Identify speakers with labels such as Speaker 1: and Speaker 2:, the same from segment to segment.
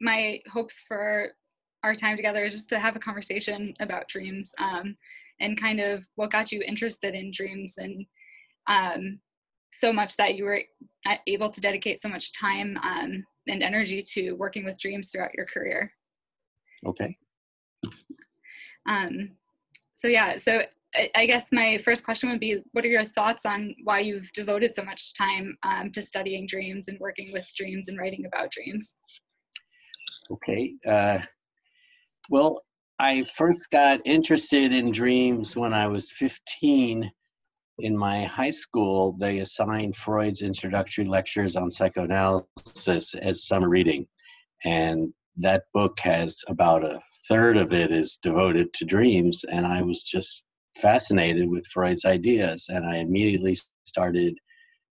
Speaker 1: my hopes for our time together is just to have a conversation about dreams um, and kind of what got you interested in dreams and um, so much that you were able to dedicate so much time um, and energy to working with dreams throughout your career.
Speaker 2: Okay.
Speaker 1: Um, so yeah, so I, I, guess my first question would be, what are your thoughts on why you've devoted so much time um, to studying dreams and working with dreams and writing about dreams?
Speaker 2: Okay. Uh, well, I first got interested in dreams when I was 15. In my high school, they assigned Freud's introductory lectures on psychoanalysis as summer reading. And that book has about a third of it is devoted to dreams. And I was just fascinated with Freud's ideas. And I immediately started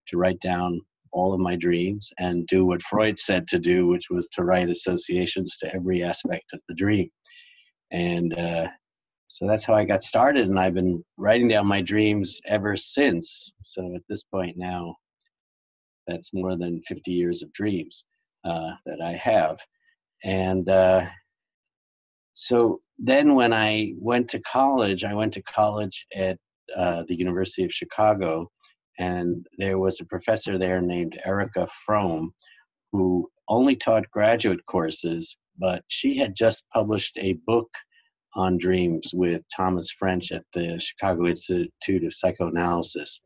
Speaker 2: to write down all of my dreams and do what Freud said to do, which was to write associations to every aspect of the dream. And uh, so that's how I got started. And I've been writing down my dreams ever since. So at this point now, that's more than 50 years of dreams uh, that I have. And uh, so then when I went to college, I went to college at uh, the University of Chicago, and there was a professor there named Erika Fromm who only taught graduate courses, but she had just published a book on dreams with Thomas French at the Chicago Institute of Psychoanalysis.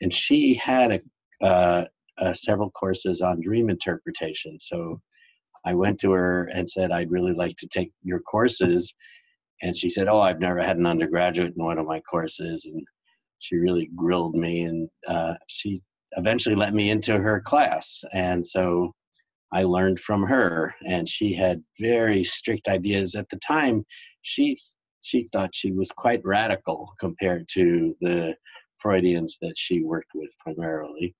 Speaker 2: And she had a, uh, uh, several courses on dream interpretation. So I went to her and said, I'd really like to take your courses. And she said, Oh, I've never had an undergraduate in one of my courses. And she really grilled me. And uh, she eventually let me into her class. And so I learned from her. And she had very strict ideas at the time she she thought she was quite radical compared to the Freudians that she worked with primarily.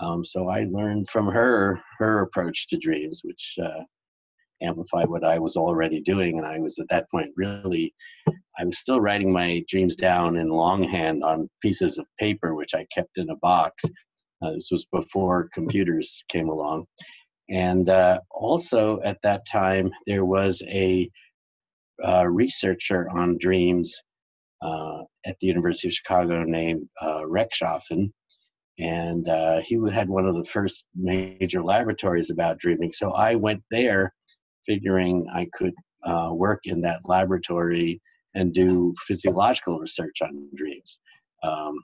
Speaker 2: Um, so I learned from her her approach to dreams, which uh, amplified what I was already doing. And I was at that point really, I was still writing my dreams down in longhand on pieces of paper, which I kept in a box. Uh, this was before computers came along. And uh, also at that time, there was a uh, researcher on dreams uh, at the University of Chicago named uh, Rechtschaffen. And uh, he had one of the first major laboratories about dreaming. So I went there figuring I could uh, work in that laboratory and do physiological research on dreams. Um,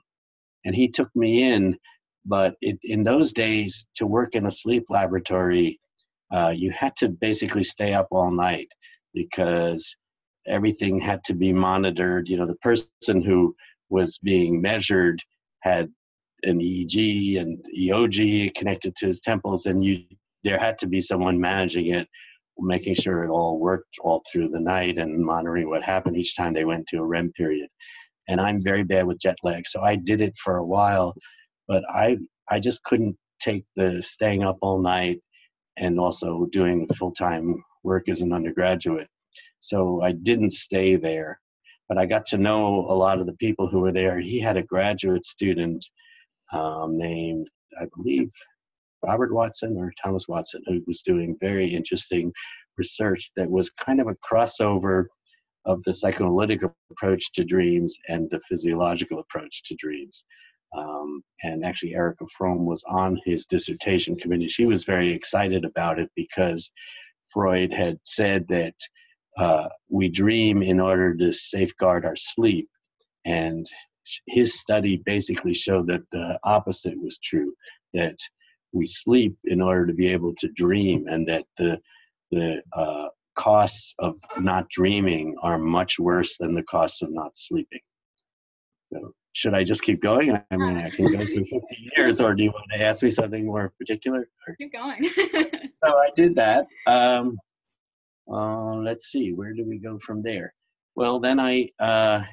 Speaker 2: and he took me in, but it, in those days, to work in a sleep laboratory, uh, you had to basically stay up all night because everything had to be monitored. You know, the person who was being measured had an EEG and EOG connected to his temples, and you there had to be someone managing it, making sure it all worked all through the night and monitoring what happened each time they went to a REM period. And I'm very bad with jet lag, so I did it for a while, but I I just couldn't take the staying up all night and also doing full time work as an undergraduate. So I didn't stay there, but I got to know a lot of the people who were there. He had a graduate student um, named, I believe, Robert Watson or Thomas Watson, who was doing very interesting research that was kind of a crossover of the psychoanalytic approach to dreams and the physiological approach to dreams. Um, and actually, Erika Fromm was on his dissertation committee. She was very excited about it because Freud had said that uh, we dream in order to safeguard our sleep. And his study basically showed that the opposite was true that we sleep in order to be able to dream, and that the, the uh, costs of not dreaming are much worse than the costs of not sleeping. So, should I just keep going? I mean, I can go through 50 years, or do you want to ask me something more particular?
Speaker 1: Keep going.
Speaker 2: so I did that. Um, uh, let's see, where do we go from there? Well, then I uh,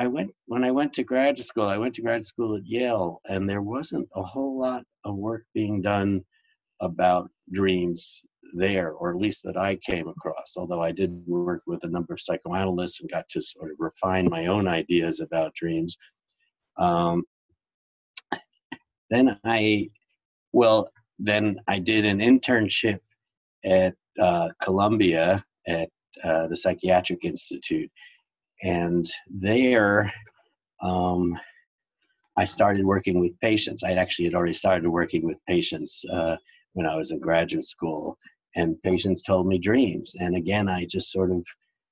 Speaker 2: I went when I went to graduate school. I went to graduate school at Yale, and there wasn't a whole lot of work being done about dreams there, or at least that I came across. Although I did work with a number of psychoanalysts and got to sort of refine my own ideas about dreams. Um, then I, well, then I did an internship at uh, Columbia at uh, the Psychiatric Institute. And there, um, I started working with patients. I actually had already started working with patients uh, when I was in graduate school, and patients told me dreams. And again, I just sort of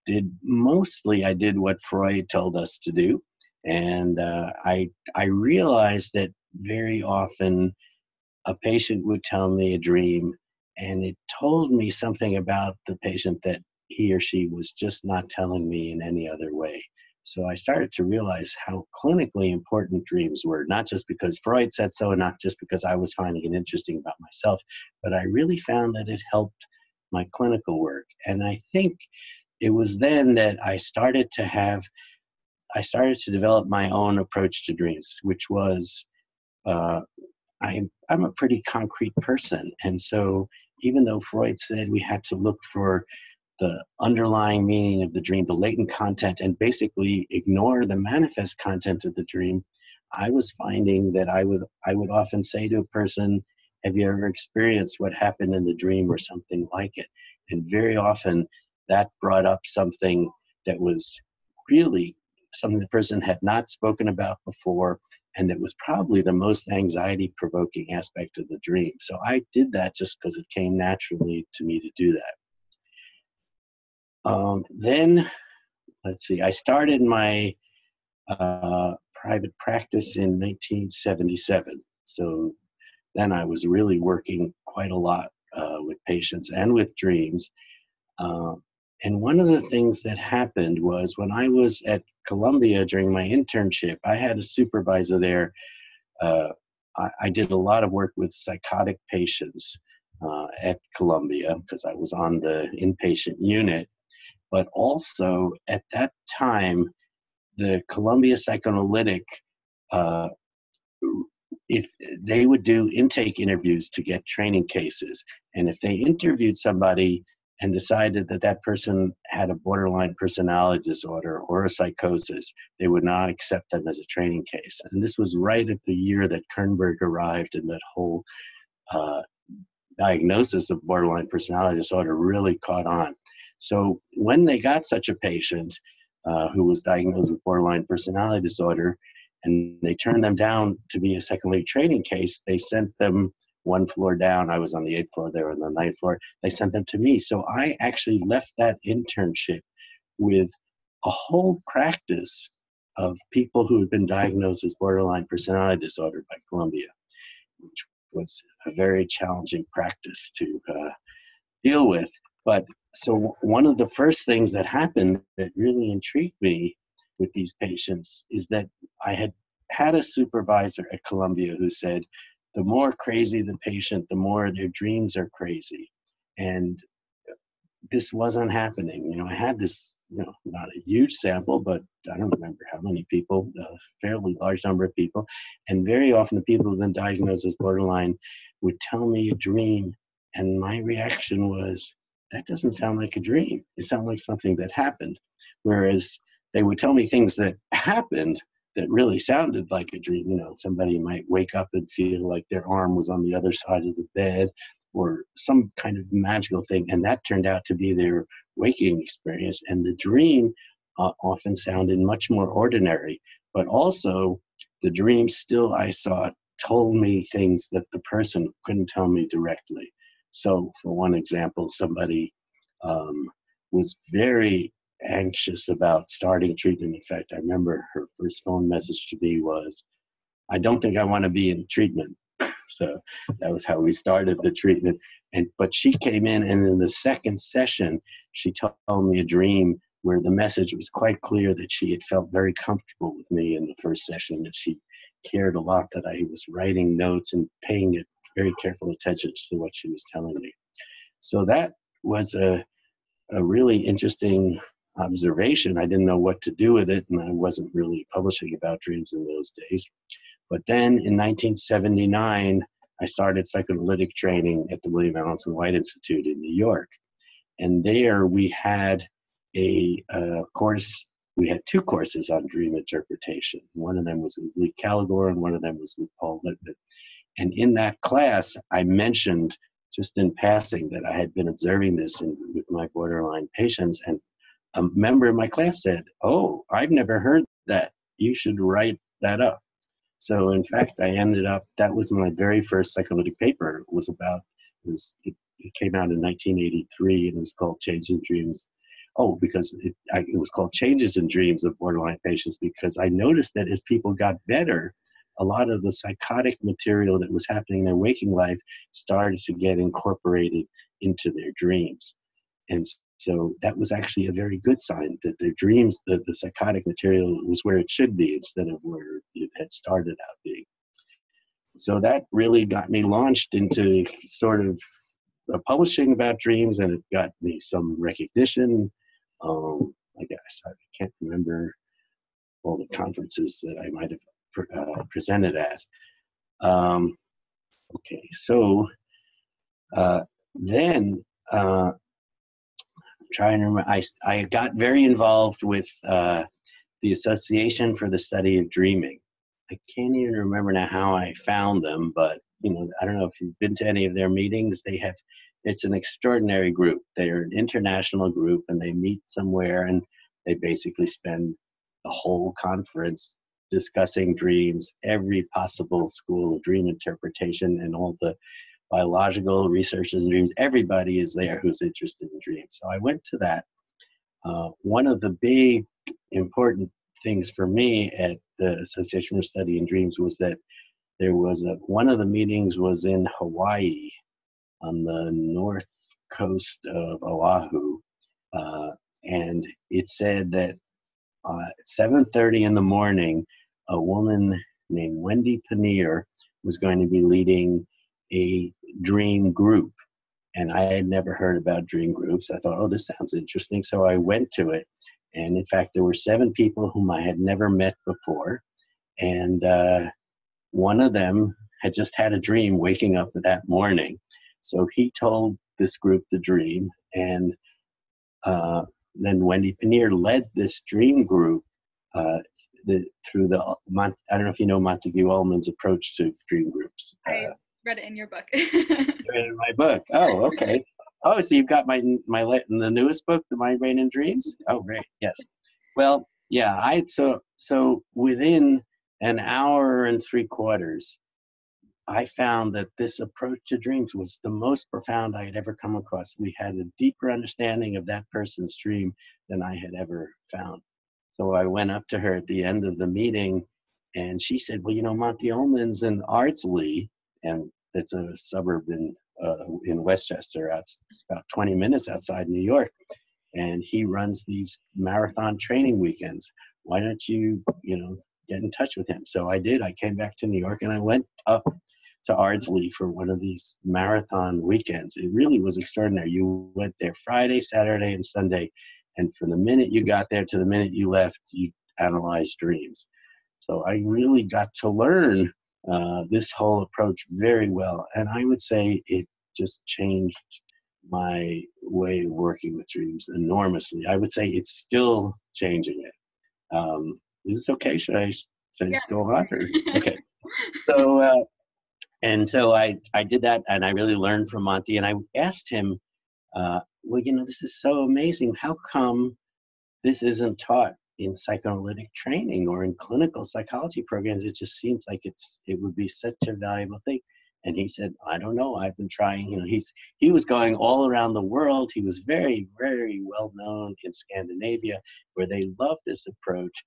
Speaker 2: did mostly I did what Freud told us to do, and uh, I I realized that very often a patient would tell me a dream, and it told me something about the patient that he or she was just not telling me in any other way. So I started to realize how clinically important dreams were, not just because Freud said so, and not just because I was finding it interesting about myself, but I really found that it helped my clinical work. And I think it was then that I started to have, I started to develop my own approach to dreams, which was uh, I'm, I'm a pretty concrete person. And so even though Freud said we had to look for the underlying meaning of the dream, the latent content, and basically ignore the manifest content of the dream, I was finding that I would I would often say to a person, "Have you ever experienced what happened in the dream or something like it?" And very often that brought up something that was really something the person had not spoken about before and that was probably the most anxiety provoking aspect of the dream. So I did that just because it came naturally to me to do that. Um, then, let's see, I started my uh, private practice in 1977. So then I was really working quite a lot uh, with patients and with dreams. Uh, and one of the things that happened was when I was at Columbia during my internship, I had a supervisor there. Uh, I, I, did a lot of work with psychotic patients uh, at Columbia because I was on the inpatient unit but also at that time, the Columbia Psychoanalytic, uh, if they would do intake interviews to get training cases, and if they interviewed somebody and decided that that person had a borderline personality disorder or a psychosis, they would not accept them as a training case. And this was right at the year that Kernberg arrived and that whole uh, diagnosis of borderline personality disorder really caught on. So when they got such a patient uh, who was diagnosed with borderline personality disorder, and they turned them down to be a secondary training case, they sent them one floor down. I was on the eighth floor, they were on the ninth floor. They sent them to me. So I actually left that internship with a whole practice of people who had been diagnosed as borderline personality disorder by Columbia, which was a very challenging practice to uh, deal with. But so one of the first things that happened that really intrigued me with these patients is that I had had a supervisor at Columbia who said, the more crazy the patient, the more their dreams are crazy. And uh, this wasn't happening. You know, I had this, you know, not a huge sample, but I don't remember how many people, a fairly large number of people. And very often the people who've been diagnosed as borderline would tell me a dream. And my reaction was, that doesn't sound like a dream. It sounds like something that happened. Whereas they would tell me things that happened that really sounded like a dream. You know, somebody might wake up and feel like their arm was on the other side of the bed or some kind of magical thing. And that turned out to be their waking experience. And the dream uh, often sounded much more ordinary. But also, the dream still I saw told me things that the person couldn't tell me directly. So, for one example, somebody um, was very anxious about starting treatment. In fact, I remember her first phone message to me was, I don't think I want to be in treatment. so that was how we started the treatment. And but she came in, and in the second session, she told me a dream where the message was quite clear that she had felt very comfortable with me in the first session, that she cared a lot that I was writing notes and paying it very careful attention to what she was telling me. So that was a, a really interesting observation. I didn't know what to do with it, and I wasn't really publishing about dreams in those days. But then in 1979, I started psychoanalytic training at the William Alanson White Institute in New York. And there we had a, a course, we had two courses on dream interpretation. One of them was with Lee Kalogor, and one of them was with Paul Lippmann. And in that class, I mentioned just in passing that I had been observing this in, with my borderline patients, and a member of my class said, "Oh, I've never heard that. You should write that up." So in fact, I ended up. That was my very first psychoanalytic paper. It was about. It was. It, it came out in 1983, and it was called "Changes in Dreams." Oh, because it, I, it was called "Changes in Dreams of Borderline Patients" because I noticed that as people got better, a lot of the psychotic material that was happening in their waking life started to get incorporated into their dreams. And so that was actually a very good sign that their dreams, the, the psychotic material was where it should be instead of where it had started out being. So that really got me launched into sort of publishing about dreams and it got me some recognition. Um, I guess I can't remember all the conferences that I might have uh, presented at. Um, okay, so uh, then uh, trying to remember, I, I got very involved with uh, the Association for the Study of Dreaming. I can't even remember now how I found them, but you know, I don't know if you've been to any of their meetings. They have, it's an extraordinary group. They're an international group, and they meet somewhere, and they basically spend the whole conference discussing dreams, every possible school of dream interpretation, and all the biological researchers in dreams. Everybody is there who's interested in dreams. So I went to that. Uh, one of the big important things for me at the Association for Study in Dreams was that there was a one of the meetings was in Hawaii on the north coast of Oahu, uh, and it said that uh, at 7:30 in the morning a woman named Wendy Pannier was going to be leading a dream group. And I had never heard about dream groups. I thought, oh, this sounds interesting. So I went to it. And in fact, there were seven people whom I had never met before. And uh, one of them had just had a dream waking up that morning. So he told this group the dream. And uh, then Wendy Pannier led this dream group uh, the through the Mont, I don't know if you know Montague Ullman's approach to dream groups.
Speaker 1: I uh, read it in your book. read
Speaker 2: it in my book. Oh, okay. Oh, so you've got my my in the newest book, The Mind Brain and Dreams. Oh, great. Yes. Well, yeah. I so so within an hour and three quarters, I found that this approach to dreams was the most profound I had ever come across. We had a deeper understanding of that person's dream than I had ever found. So I went up to her at the end of the meeting and she said, Well, you know, Monty Ullman's in Ardsley, and it's a suburb in uh, in Westchester, it's about 20 minutes outside New York. And he runs these marathon training weekends. Why don't you, you know, get in touch with him? So I did. I came back to New York and I went up to Ardsley for one of these marathon weekends. It really was extraordinary. You went there Friday, Saturday, and Sunday and from the minute you got there to the minute you left, you analyzed dreams. So I really got to learn uh, this whole approach very well. And I would say it just changed my way of working with dreams enormously. I would say it's still changing it. Um, is this okay? Should I say yeah. go on? Or? Okay. so, uh, and so I, I did that and I really learned from Monty and I asked him, uh, well, you know, this is so amazing. How come this isn't taught in psychoanalytic training or in clinical psychology programs? It just seems like it's it would be such a valuable thing. And he said, I don't know. I've been trying. You know, he's he was going all around the world. He was very, very well known in Scandinavia, where they loved this approach,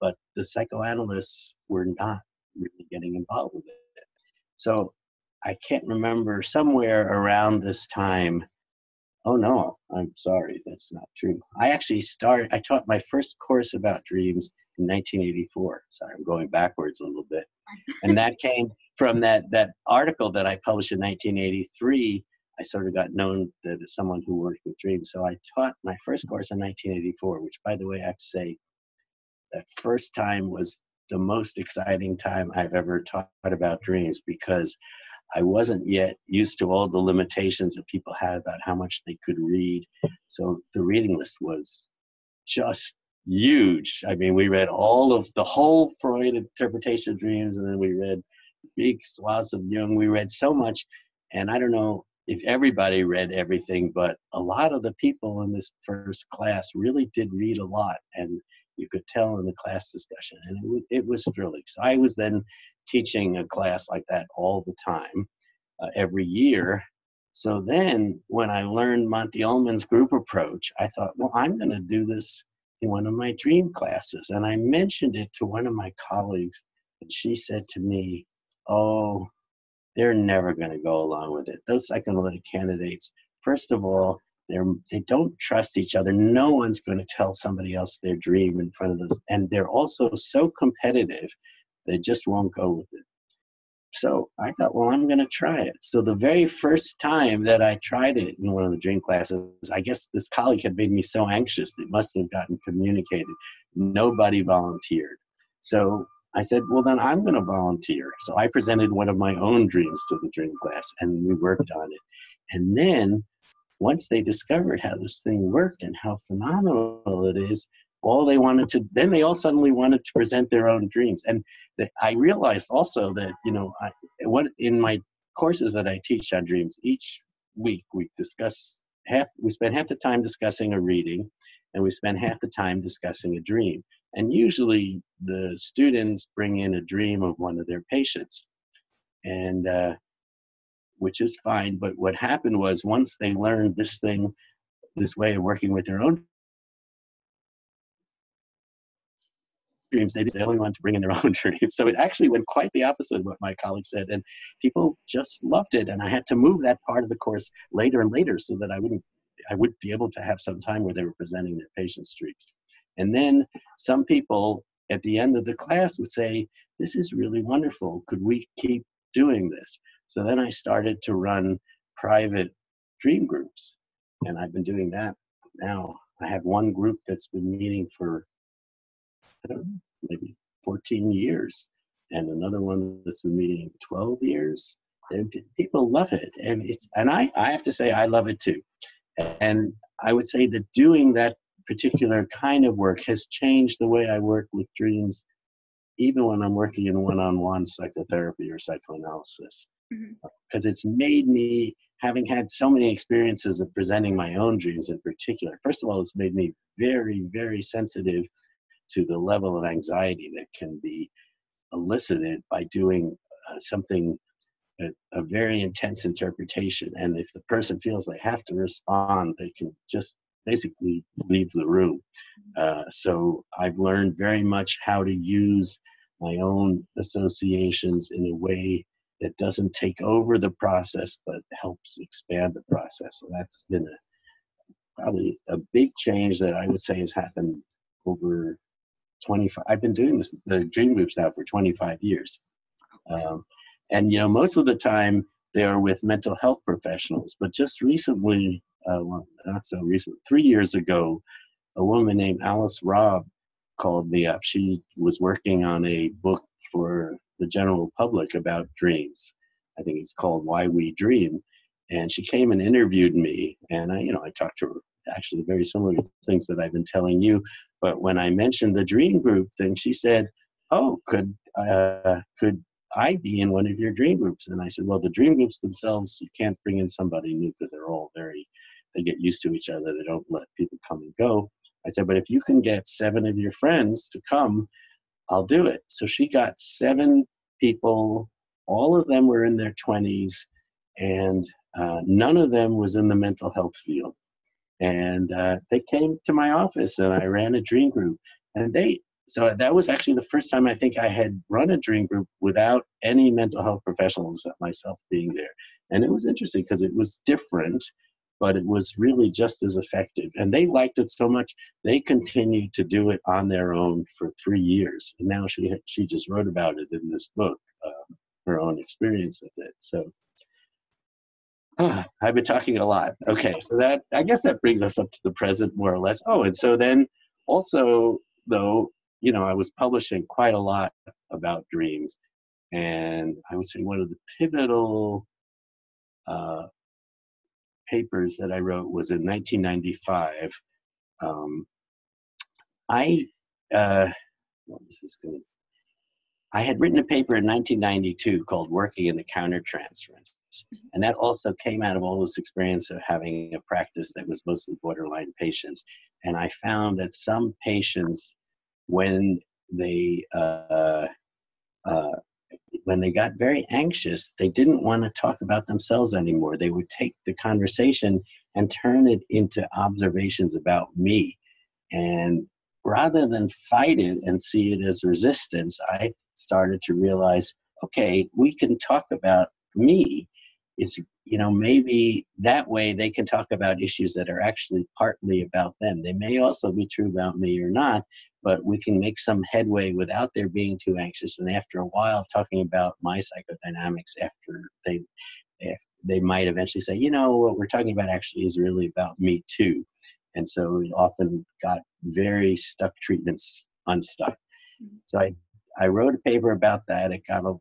Speaker 2: but the psychoanalysts were not really getting involved with it. So I can't remember somewhere around this time Oh no, I'm sorry, that's not true. I actually started, I taught my first course about dreams in 1984. Sorry, I'm going backwards a little bit. And that came from that, that article that I published in 1983. I sort of got known as someone who worked with dreams. So I taught my first course in 1984, which, by the way, I have to say, that first time was the most exciting time I've ever taught about dreams because I wasn't yet used to all the limitations that people had about how much they could read. So the reading list was just huge. I mean, we read all of the whole Freud interpretation of dreams, and then we read big swaths of Jung. We read so much, and I don't know if everybody read everything, but a lot of the people in this first class really did read a lot, and you could tell in the class discussion, and it was, it was thrilling. So I was then teaching a class like that all the time, uh, every year. So then, when I learned Monty Ullman's group approach, I thought, well, I'm going to do this in one of my dream classes, and I mentioned it to one of my colleagues, and she said to me, "Oh, they're never going to go along with it. Those psychoanalytic candidates, first of all, they're they don't trust each other. No one's going to tell somebody else their dream in front of us, and they're also so competitive, they just won't go with it. So I thought, well, I'm going to try it. So the very first time that I tried it in one of the dream classes, I guess this colleague had made me so anxious it must have gotten communicated. Nobody volunteered. So I said, well, then I'm going to volunteer. So I presented one of my own dreams to the dream class and we worked on it. And then once they discovered how this thing worked and how phenomenal it is, all they wanted to, then they all suddenly wanted to present their own dreams. And the, I realized also that, you know, I, what in my courses that I teach on dreams, each week we discuss half, we spend half the time discussing a reading and we spend half the time discussing a dream. And usually the students bring in a dream of one of their patients, and uh, which is fine. But what happened was once they learned this thing, this way of working with their own dreams, they, they only wanted to bring in their own dreams. So it actually went quite the opposite of what my colleague said. And people just loved it. And I had to move that part of the course later and later so that I wouldn't I would be able to have some time where they were presenting their patient's dreams. And then some people at the end of the class would say, This is really wonderful. Could we keep doing this? So then I started to run private dream groups. And I've been doing that now. I have one group that's been meeting for, know, maybe 14 years, and another one that's been meeting 12 years. And people love it. And it's and I, I have to say I love it too. And I would say that doing that particular kind of work has changed the way I work with dreams, even when I'm working in one on one psychotherapy or psychoanalysis. Because mm-hmm. it's made me, having had so many experiences of presenting my own dreams in particular, first of all, it's made me very, very sensitive to the level of anxiety that can be elicited by doing uh, something a, a, very intense interpretation and if the person feels they have to respond they can just basically leave the room. Uh, so I've learned very much how to use my own associations in a way that doesn't take over the process but helps expand the process. So that's been a, probably a big change that I would say has happened over 25. I've been doing this the dream groups now for 25 years, um, and you know most of the time they are with mental health professionals. But just recently, uh, well, not so recent, three years ago, a woman named Alice Robb called me up. She was working on a book for the general public about dreams. I think it's called Why We Dream. And she came and interviewed me, and I, you know, I talked to her actually very similar things that I've been telling you. But when I mentioned the dream group thing, she said, "Oh, could uh, could I be in one of your dream groups?" And I said, "Well, the dream groups themselves, you can't bring in somebody new because they're all very they get used to each other. They don't let people come and go. I said, but if you can get seven of your friends to come, I'll do it. So she got seven people. All of them were in their 20s, and uh, none of them was in the mental health field. And uh, they came to my office, and I ran a dream group. And they, so that was actually the first time I think I had run a dream group without any mental health professionals, myself being there. And it was interesting because it was different but it was really just as effective. And they liked it so much, they continued to do it on their own for three years. And now she, she just wrote about it in this book, um, her own experience with it. So uh, I've been talking a lot. Okay, so that, I guess that brings us up to the present more or less. Oh, and so then also, though, you know, I was publishing quite a lot about dreams. And I would say one of the pivotal uh, papers that I wrote was in 1995. Um, I, uh, well, this is good. I had written a paper in 1992 called Working in the Countertransference. And that also came out of all this experience of having a practice that was mostly borderline patients. And I found that some patients, when they uh, uh, when they got very anxious, they didn't want to talk about themselves anymore. They would take the conversation and turn it into observations about me. And rather than fight it and see it as resistance, I started to realize okay, we can talk about me. It's, you know, maybe that way they can talk about issues that are actually partly about them. They may also be true about me or not, but we can make some headway without their being too anxious. And after a while, talking about my psychodynamics, after they, if they might eventually say, you know, what we're talking about actually is really about me too. And so we often got very stuck treatments unstuck. Mm-hmm. So I, I wrote a paper about that. It got a,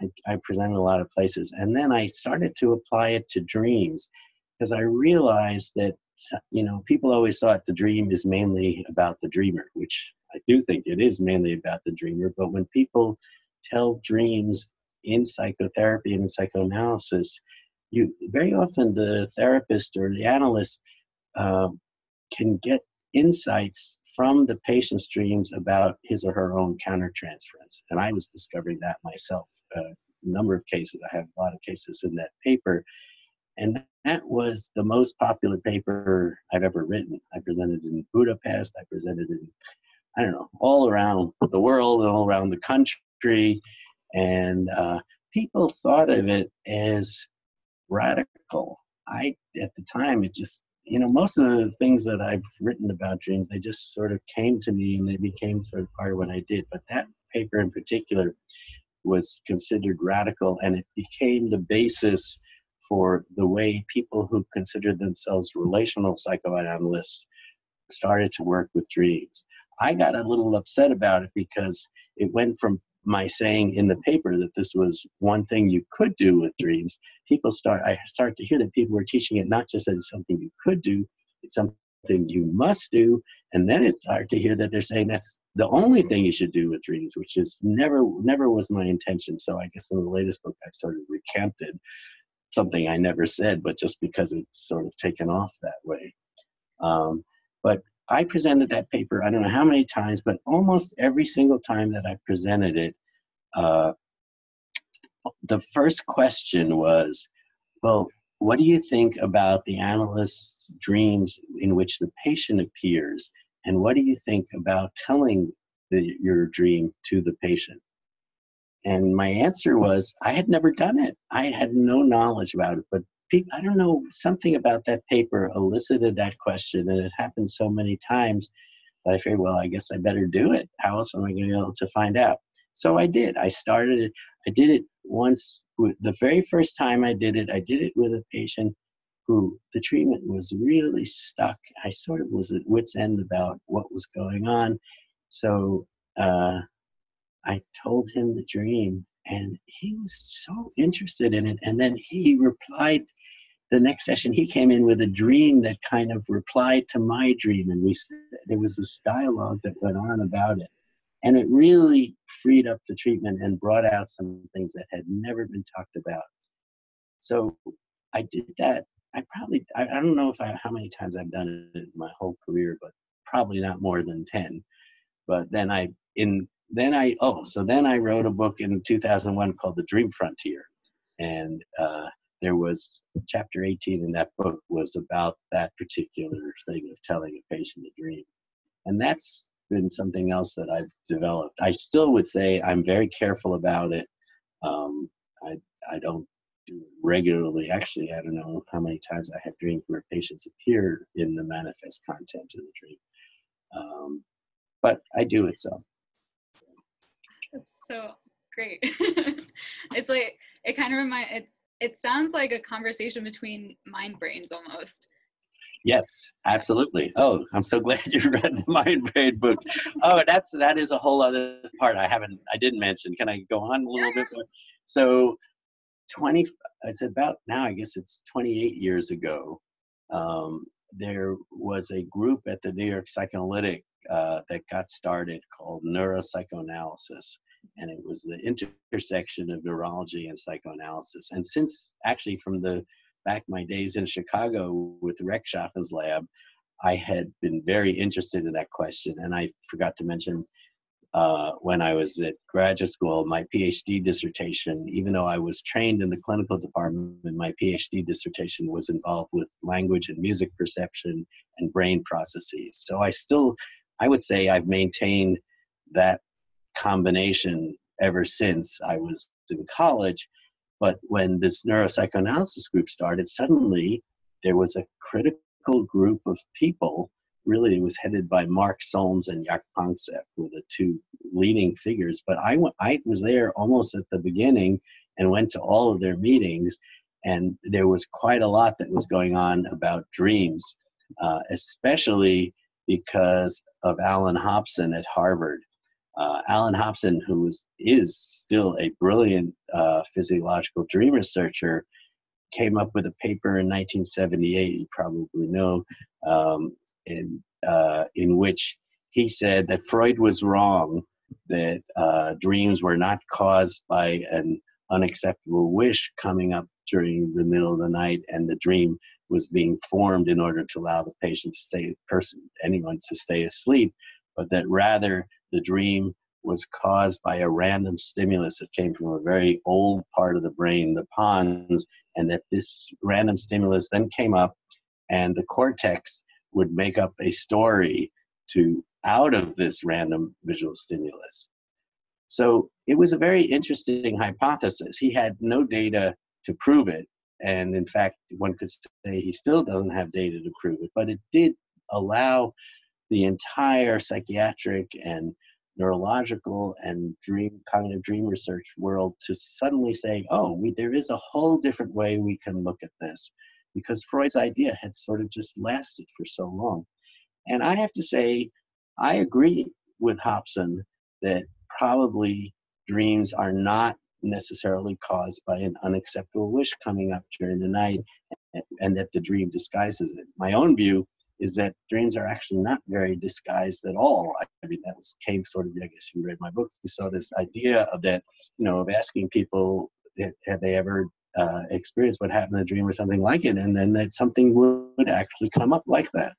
Speaker 2: I, I presented a lot of places. And then I started to apply it to dreams because I realized that you know, people always thought the dream is mainly about the dreamer, which I do think it is mainly about the dreamer. But when people tell dreams in psychotherapy and in psychoanalysis, you very often the therapist or the analyst uh, can get insights from the patient's dreams about his or her own countertransference. And I was discovering that myself. Uh, a number of cases, I have a lot of cases in that paper and that was the most popular paper I've ever written. I presented in Budapest, I presented in, I don't know, all around the world and all around the country. And uh, people thought of it as radical. I, at the time, it just, you know, most of the things that I've written about dreams, they just sort of came to me and they became sort of part of what I did. But that paper in particular was considered radical and it became the basis for the way people who considered themselves relational psychoanalysts started to work with dreams. I got a little upset about it because it went from my saying in the paper that this was one thing you could do with dreams. People start, I start to hear that people were teaching it not just as something you could do, it's something you must do. And then it's hard to hear that they're saying that's the only thing you should do with dreams, which is never, never was my intention. So I guess in the latest book, I've sort of recanted something I never said, but just because it's sort of taken off that way. Um, but I presented that paper, I don't know how many times, but almost every single time that I presented it, uh, the first question was, well, what do you think about the analyst's dreams in which the patient appears? And what do you think about telling the, your dream to the patient? And my answer was, I had never done it. I had no knowledge about it. But I don't know, something about that paper elicited that question. And it happened so many times that I figured, well, I guess I better do it. How else am I going to be able to find out? So I did. I started it. I did it once. The very first time I did it, I did it with a patient who the treatment was really stuck. I sort of was at wit's end about what was going on. So uh, I told him the dream, and he was so interested in it. And then he replied the next session. He came in with a dream that kind of replied to my dream, and we there was this dialogue that went on about it, and it really freed up the treatment and brought out some things that had never been talked about. So I did that. I probably I, I don't know if I how many times I've done it in my whole career, but probably not more than ten. But then I in then I oh so then I wrote a book in 2001 called The Dream Frontier, and uh, there was chapter 18 in that book was about that particular thing of telling a patient a dream, and that's been something else that I've developed. I still would say I'm very careful about it. Um, I I don't do it regularly. Actually, I don't know how many times I have dreams where patients appear in the manifest content of the dream. Um, but I do it so That's
Speaker 1: so great. it's like it kind of remind it. Sounds like a conversation between mind brains almost.
Speaker 2: Yes, absolutely. Oh, I'm so glad you read the Mind Brain book. Oh, that's that is a whole other part I haven't I didn't mention. Can I go on a little bit more? So, 20. It's about now. I guess it's 28 years ago. Um, there was a group at the New York Psychoanalytic uh, that got started called Neuropsychoanalysis, and it was the intersection of neurology and psychoanalysis. And since actually from the back my days in Chicago with Rex Rechtschaffen's lab, I had been very interested in that question. And I forgot to mention uh, when I was at graduate school, my PhD dissertation, even though I was trained in the clinical department, my PhD dissertation was involved with language and music perception and brain processes. So I still, I would say I've maintained that combination ever since I was in college. But when this neuropsychoanalysis group started, suddenly there was a critical group of people really it was headed by Mark Solms and Jaak Panksepp were the two leading figures. But I, went, I was there almost at the beginning and went to all of their meetings, and there was quite a lot that was going on about dreams, uh, especially because of Allan Hobson at Harvard. Uh, Allan Hobson, who is, is still a brilliant uh, physiological dream researcher, came up with a paper in 1978, you probably know, um, in uh, in which he said that Freud was wrong, that uh, dreams were not caused by an unacceptable wish coming up during the middle of the night, and the dream was being formed in order to allow the patient to stay, person, anyone to stay asleep, but that rather the dream was caused by a random stimulus that came from a very old part of the brain, the pons, and that this random stimulus then came up and the cortex would make up a story to out of this random visual stimulus. So it was a very interesting hypothesis. He had no data to prove it. And in fact, one could say he still doesn't have data to prove it, but it did allow the entire psychiatric and neurological and dream cognitive dream research world to suddenly say, oh, we, there is a whole different way we can look at this because Freud's idea had sort of just lasted for so long. And I have to say, I agree with Hobson that probably dreams are not necessarily caused by an unacceptable wish coming up during the night and that the dream disguises it. My own view is that dreams are actually not very disguised at all. I mean, that was came sort of, I guess you read my book, you saw this idea of that, you know, of asking people, have they ever uh, experience what happened in a dream or something like it, and then that something would actually come up like that.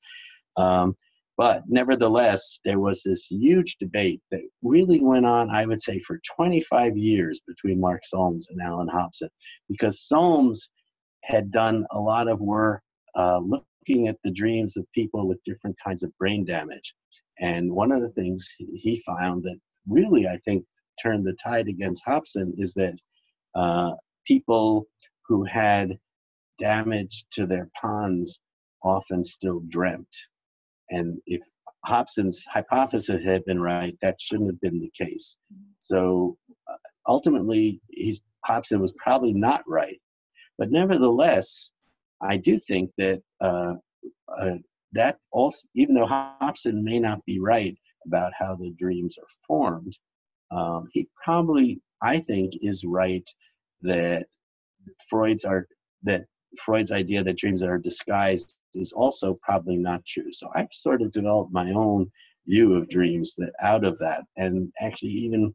Speaker 2: Um, but nevertheless, there was this huge debate that really went on, I would say, for 25 years between Mark Solms and Allan Hobson, because Solms had done a lot of work uh, looking at the dreams of people with different kinds of brain damage. And one of the things he found that really, I think, turned the tide against Hobson is that uh, people who had damage to their pons often still dreamt. And if Hobson's hypothesis had been right, that shouldn't have been the case. So uh, ultimately, Hobson was probably not right. But nevertheless, I do think that uh, uh, that also, even though Hobson may not be right about how the dreams are formed, um, he probably, I think, is right that Freud's are that Freud's idea that dreams are disguised is also probably not true. So I've sort of developed my own view of dreams that out of that, and actually even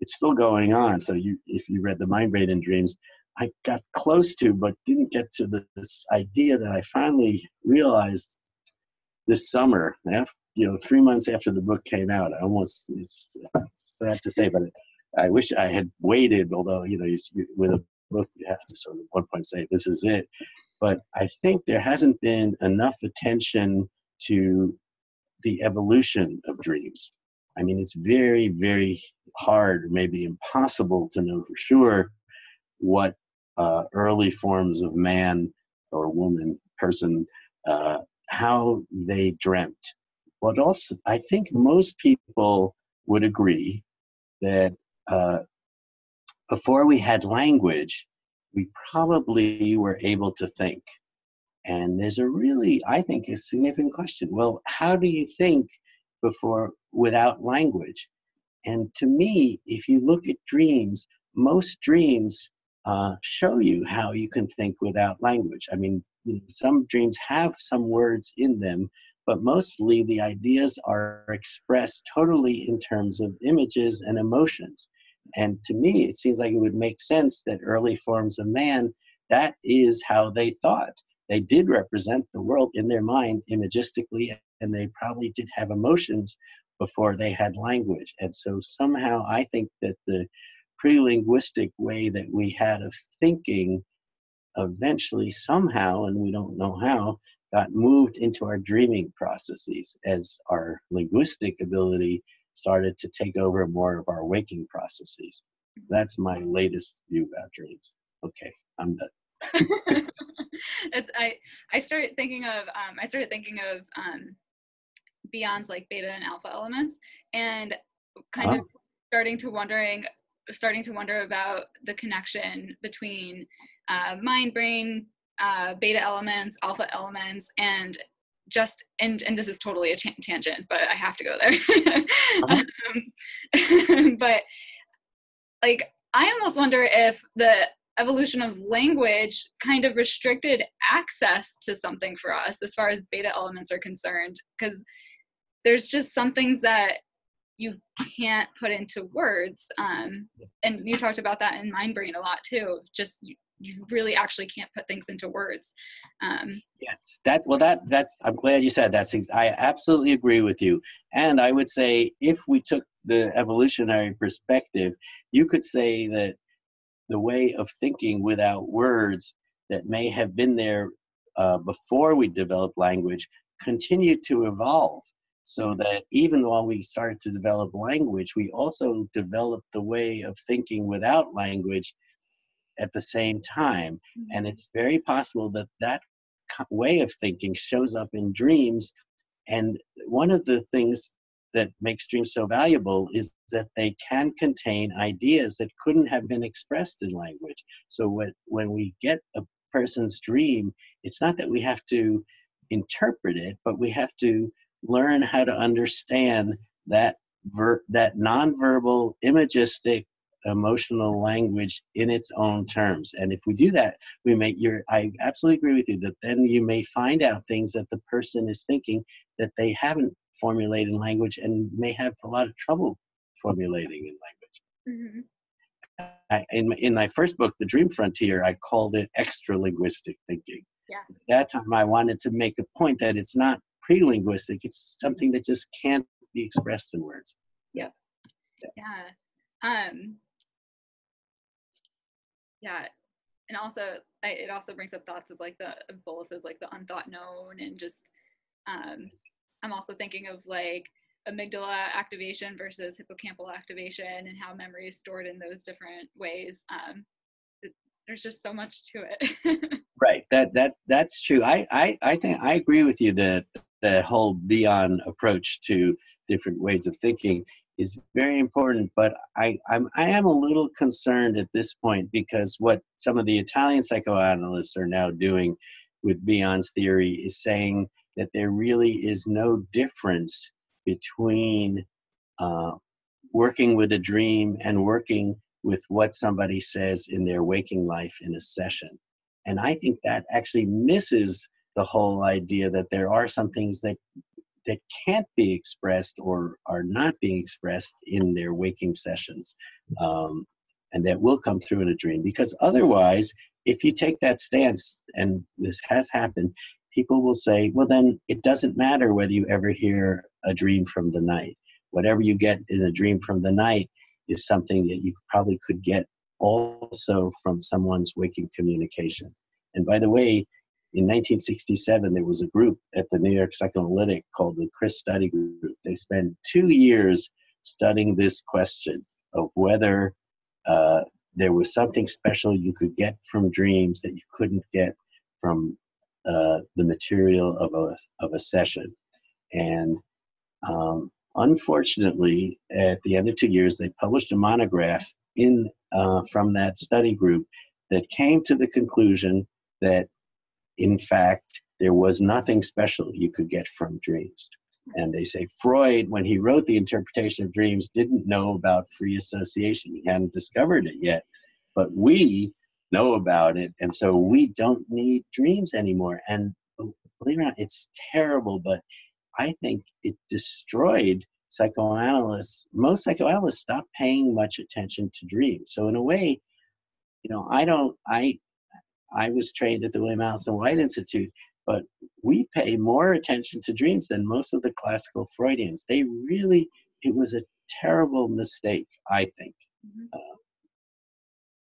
Speaker 2: it's still going on. So you, if you read the Mind Brain and Dreams, I got close to, but didn't get to this idea that I finally realized this summer. After, you know, three months after the book came out, I almost it's, sad to say, but I wish I had waited. Although you know, you, with a book, you have to sort of one point say this is it. But I think there hasn't been enough attention to the evolution of dreams. I mean, it's very, very hard, maybe impossible to know for sure what uh, early forms of man or woman, person, uh, how they dreamt. But also, I think most people would agree that uh, before we had language, we probably were able to think. And there's a really, I think, a significant question. Well, how do you think before without language? And to me, if you look at dreams, most dreams uh, show you how you can think without language. I mean, you know, some dreams have some words in them, but mostly the ideas are expressed totally in terms of images and emotions. And to me, it seems like it would make sense that early forms of man, that is how they thought. They did represent the world in their mind imagistically, and they probably did have emotions before they had language. And so somehow I think that the pre linguistic way that we had of thinking eventually, somehow, and we don't know how, got moved into our dreaming processes as our linguistic ability started to take over more of our waking processes. That's my latest view about dreams. Okay, I'm done.
Speaker 1: it's, I I started thinking of um, I started thinking of um, Bion's like beta and alpha elements, and kind of uh-huh. starting to wondering starting to wonder about the connection between uh, mind brain uh, beta elements alpha elements and just and and this is totally a t- tangent but i have to go there uh-huh. um, but like i almost wonder if the evolution of language kind of restricted access to something for us as far as beta elements are concerned because there's just some things that you can't put into words um, and you talked about that in mind brain a lot too just you really actually can't put things into words um,
Speaker 2: yes that's well that that's i'm glad you said that i absolutely agree with you. And i would say if we took the evolutionary perspective you could say that the way of thinking without words that may have been there uh, before we developed language continued to evolve so that even while we started to develop language we also developed the way of thinking without language at the same time. Mm-hmm. And it's very possible that that way of thinking shows up in dreams. And one of the things that makes dreams so valuable is that they can contain ideas that couldn't have been expressed in language. So when, when we get a person's dream, it's not that we have to interpret it, but we have to learn how to understand that ver- that nonverbal imagistic emotional language in its own terms. And if we do that, we may, you're, I absolutely agree with you that then you may find out things that the person is thinking that they haven't formulated in language and may have a lot of trouble formulating in language. Mm-hmm. I, in, in my first book, The Dream Frontier, I called it extra linguistic thinking.
Speaker 1: Yeah.
Speaker 2: That time I wanted to make the point that it's not pre linguistic, it's something that just can't be expressed in words.
Speaker 1: Yep. Yeah. yeah. Um, yeah and also I, it also brings up thoughts of like the of Bollas's like the unthought known and just um, i'm also thinking of like amygdala activation versus hippocampal activation and how memory is stored in those different ways um, it, there's just so much to it
Speaker 2: right that that that's true I, I i think i agree with you that the whole Bion approach to different ways of thinking is very important, but I, I'm, I am a little concerned at this point because what some of the Italian psychoanalysts are now doing with Bion's theory is saying that there really is no difference between uh, working with a dream and working with what somebody says in their waking life in a session. And I think that actually misses the whole idea that there are some things that that can't be expressed or are not being expressed in their waking sessions um, and that will come through in a dream. Because otherwise if you take that stance and this has happened people will say well then it doesn't matter whether you ever hear a dream from the night. Whatever you get in a dream from the night is something that you probably could get also from someone's waking communication. And by the way in 1967, there was a group at the New York Psychoanalytic called the Kris Study Group. They spent two years studying this question of whether uh, there was something special you could get from dreams that you couldn't get from uh, the material of a, of a session. And um, unfortunately, at the end of two years, they published a monograph in uh, from that study group that came to the conclusion that in fact, there was nothing special you could get from dreams. And they say Freud, when he wrote the interpretation of dreams, didn't know about free association. He hadn't discovered it yet. But we know about it. And so we don't need dreams anymore. And believe it or not, it's terrible, but I think it destroyed psychoanalysts, most psychoanalysts stopped paying much attention to dreams. So in a way, you know, I don't, I, I was trained at the William Alanson White Institute, but we pay more attention to dreams than most of the classical Freudians. They really, it was a terrible mistake, I think. Mm-hmm. Uh,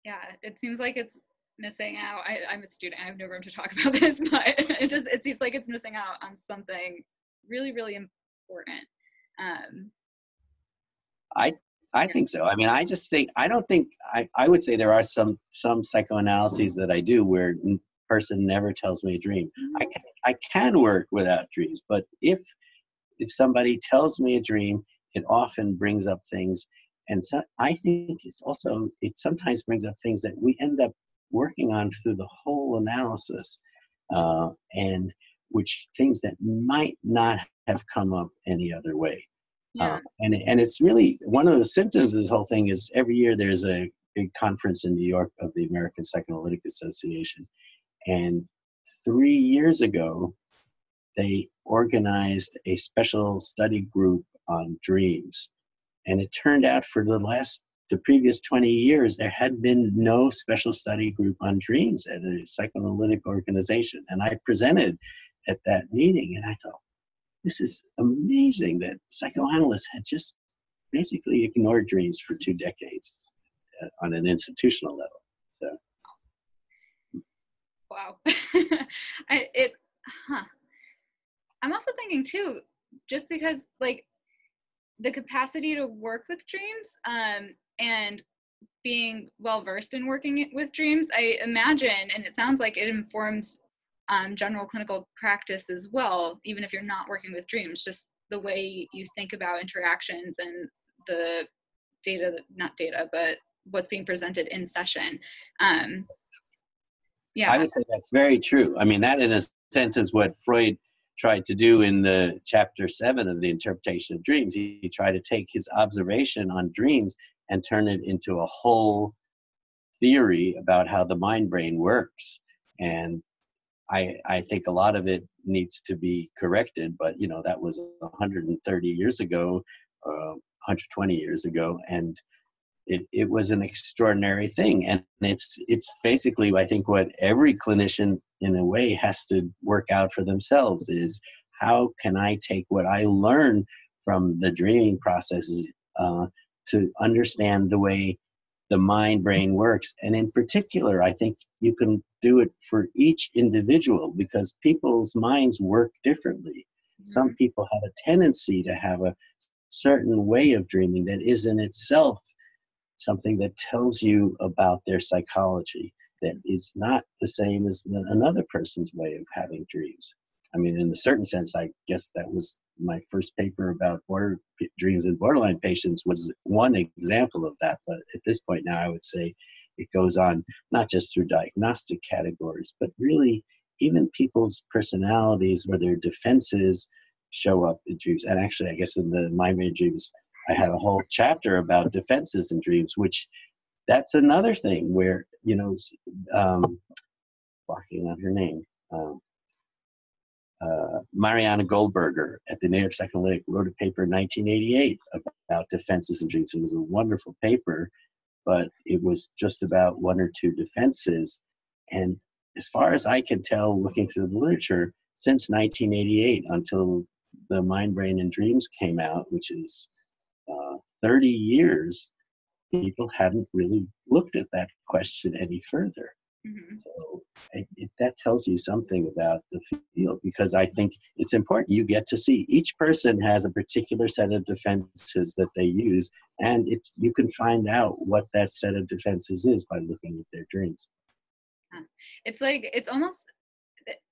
Speaker 1: yeah, it seems like it's missing out. I, am a student. I have no room to talk about this, but it just it seems like it's missing out on something really, really important. Um,
Speaker 2: I I think so. I mean, I just think I don't think I, I would say there are some some psychoanalyses that I do where person never tells me a dream. I mm-hmm. can I can work without dreams, but if if somebody tells me a dream, it often brings up things, and so I think it's also it sometimes brings up things that we end up working on through the whole analysis, uh, and which things that might not have come up any other way. Yeah. Uh, and and it's really one of the symptoms of this whole thing is every year there's a big conference in New York of the American Psychoanalytic Association, and three years ago they organized a special study group on dreams, and it turned out for the last the previous 20 years, there had been no special study group on dreams at a psychoanalytic organization. And I presented at that meeting, and I thought, this is amazing that psychoanalysts had just basically ignored dreams for two decades uh, on an institutional level. So,
Speaker 1: wow, I, it, huh. I'm also thinking too, just because like the capacity to work with dreams um, and being well versed in working with dreams, I imagine, and it sounds like it informs um, general clinical practice as well, even if you're not working with dreams, just the way you think about interactions and the data, not data, but what's being presented in session. Um,
Speaker 2: yeah. I would say that's very true. I mean, that in a sense is what Freud tried to do in the chapter seven of the interpretation of dreams. He, he tried to take his observation on dreams and turn it into a whole theory about how the mind brain works. And I, I think a lot of it needs to be corrected, but you know that was 130 years ago, uh, 120 years ago, and it, it was an extraordinary thing. And it's it's basically I think what every clinician in a way has to work out for themselves is how can I take what I learn from the dreaming processes uh, to understand the way the mind brain works. And in particular, I think you can do it for each individual because people's minds work differently. Some mm-hmm. people have a tendency to have a certain way of dreaming that is in itself something that tells you about their psychology that is not the same as another person's way of having dreams. I mean, in a certain sense, I guess that was my first paper about border dreams in borderline patients was one example of that. But at this point now, I would say it goes on not just through diagnostic categories, but really even people's personalities or their defenses show up in dreams. And actually, I guess in the My Main Dreams, I had a whole chapter about defenses in dreams, which that's another thing where, you know, um, blocking on her name. Um, uh, Mariana Goldberger at the New York Psychoanalytic wrote a paper in 1988 about defenses and dreams. It was a wonderful paper, but it was just about one or two defenses. And as far as I can tell, looking through the literature, since 1988 until the Mind, Brain, and Dreams came out, which is uh, 30 years, people haven't really looked at that question any further. Mm-hmm. So it, it, that tells you something about the field because I think it's important. You get to see each person has a particular set of defenses that they use, and it, you can find out what that set of defenses is by looking at their dreams.
Speaker 1: It's like it's almost,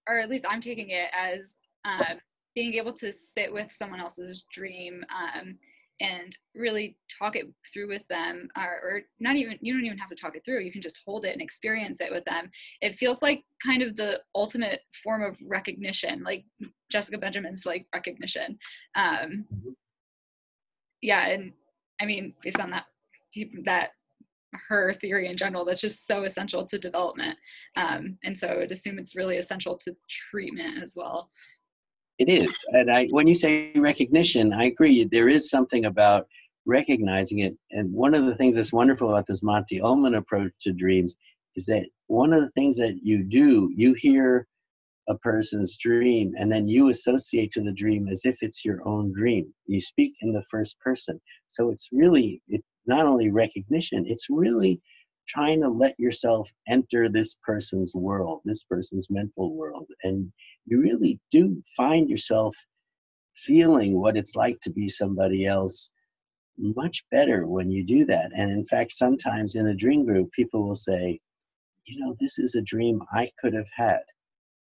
Speaker 1: or at least I'm taking it as um, being able to sit with someone else's dream um, and really talk it through with them or, or, not even you don't even have to talk it through you can just hold it and experience it with them. It feels like kind of the ultimate form of recognition like jessica benjamin's like recognition. Um mm-hmm. yeah and i mean based on that that her theory in general that's just so essential to development. Um and so i'd assume it's really essential to treatment as well
Speaker 2: It is, and I when you say recognition, I agree. There is something about recognizing it, and one of the things that's wonderful about this Monty Ullman approach to dreams is that one of the things that you do, you hear a person's dream and then you associate to the dream as if it's your own dream you speak in the first person so it's really it not only recognition it's really trying to let yourself enter this person's world this person's mental world and you really do find yourself feeling what it's like to be somebody else much better when you do that and in fact sometimes in a dream group people will say you know this is a dream i could have had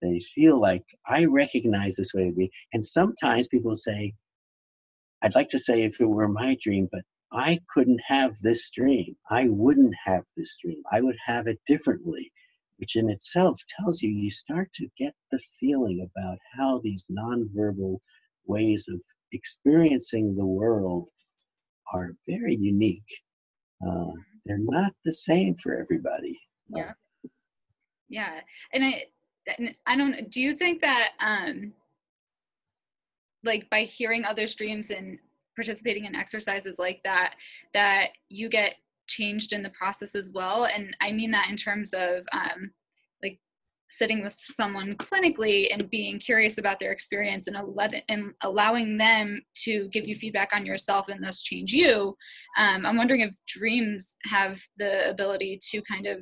Speaker 2: they feel like I recognize this way of being. And sometimes people say, I'd like to say if it were my dream, but I couldn't have this dream. I wouldn't have this dream. I would have it differently, which in itself tells you you start to get the feeling about how these nonverbal ways of experiencing the world are very unique. Uh, they're not the same for everybody.
Speaker 1: Yeah. Yeah. And I, I don't do you think that um like by hearing other streams and participating in exercises like that that you get changed in the process as well. And I mean that in terms of um like sitting with someone clinically and being curious about their experience and, and allowing them to give you feedback on yourself and thus change you. Um, i'm wondering if dreams have the ability to kind of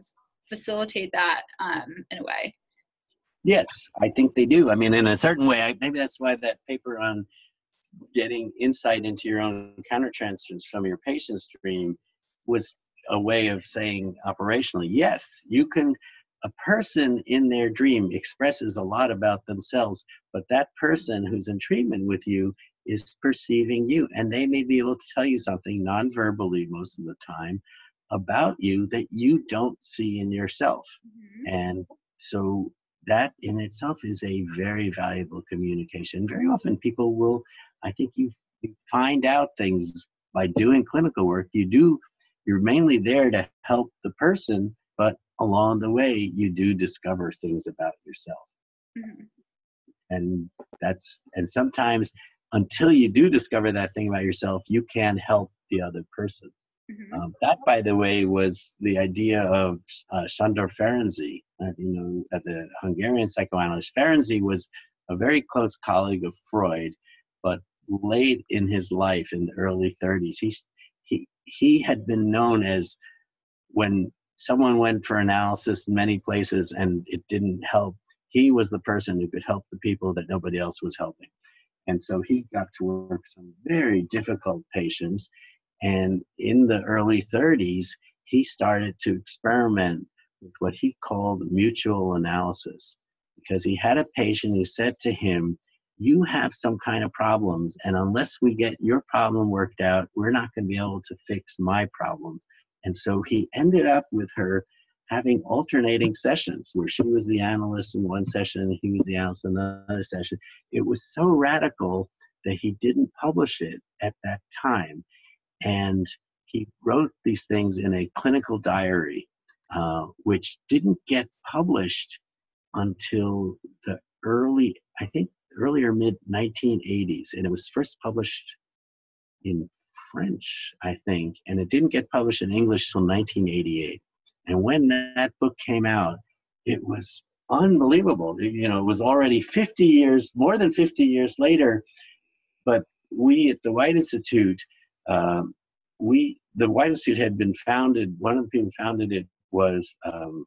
Speaker 1: facilitate that um, in a way.
Speaker 2: Yes, I think they do. I mean, in a certain way, I, maybe that's why that paper on getting insight into your own countertransference from your patient's dream was a way of saying operationally, yes, you can. A person in their dream expresses a lot about themselves, but that person who's in treatment with you is perceiving you, and they may be able to tell you something non-verbally most of the time about you that you don't see in yourself. Mm-hmm. And so that in itself is a very valuable communication. Very often people will, I think you, you find out things by doing clinical work. You do, you're mainly there to help the person, but along the way you do discover things about yourself. Mm-hmm. And that's, and sometimes until you do discover that thing about yourself, you can help the other person. Mm-hmm. Um, that, by the way, was the idea of uh, Sándor Ferenczi, uh, you know, uh, the Hungarian psychoanalyst. Ferenczi was a very close colleague of Freud, but late in his life, in the early 30s, he, he, he had been known as when someone went for analysis in many places and it didn't help, he was the person who could help the people that nobody else was helping. And so he got to work some very difficult patients and in the early 30s, he started to experiment with what he called mutual analysis because he had a patient who said to him, You have some kind of problems, and unless we get your problem worked out, we're not going to be able to fix my problems. And so he ended up with her having alternating sessions where she was the analyst in one session and he was the analyst in another session. It was so radical that he didn't publish it at that time. And he wrote these things in a clinical diary, uh, which didn't get published until the early, I think, earlier mid 1980s. And it was first published in French, I think, and it didn't get published in English till 1988. And when that book came out, it was unbelievable. You know, it was already 50 years, more than 50 years later. But we at the White Institute um, we the White Institute had been founded. One of the people founded it was um,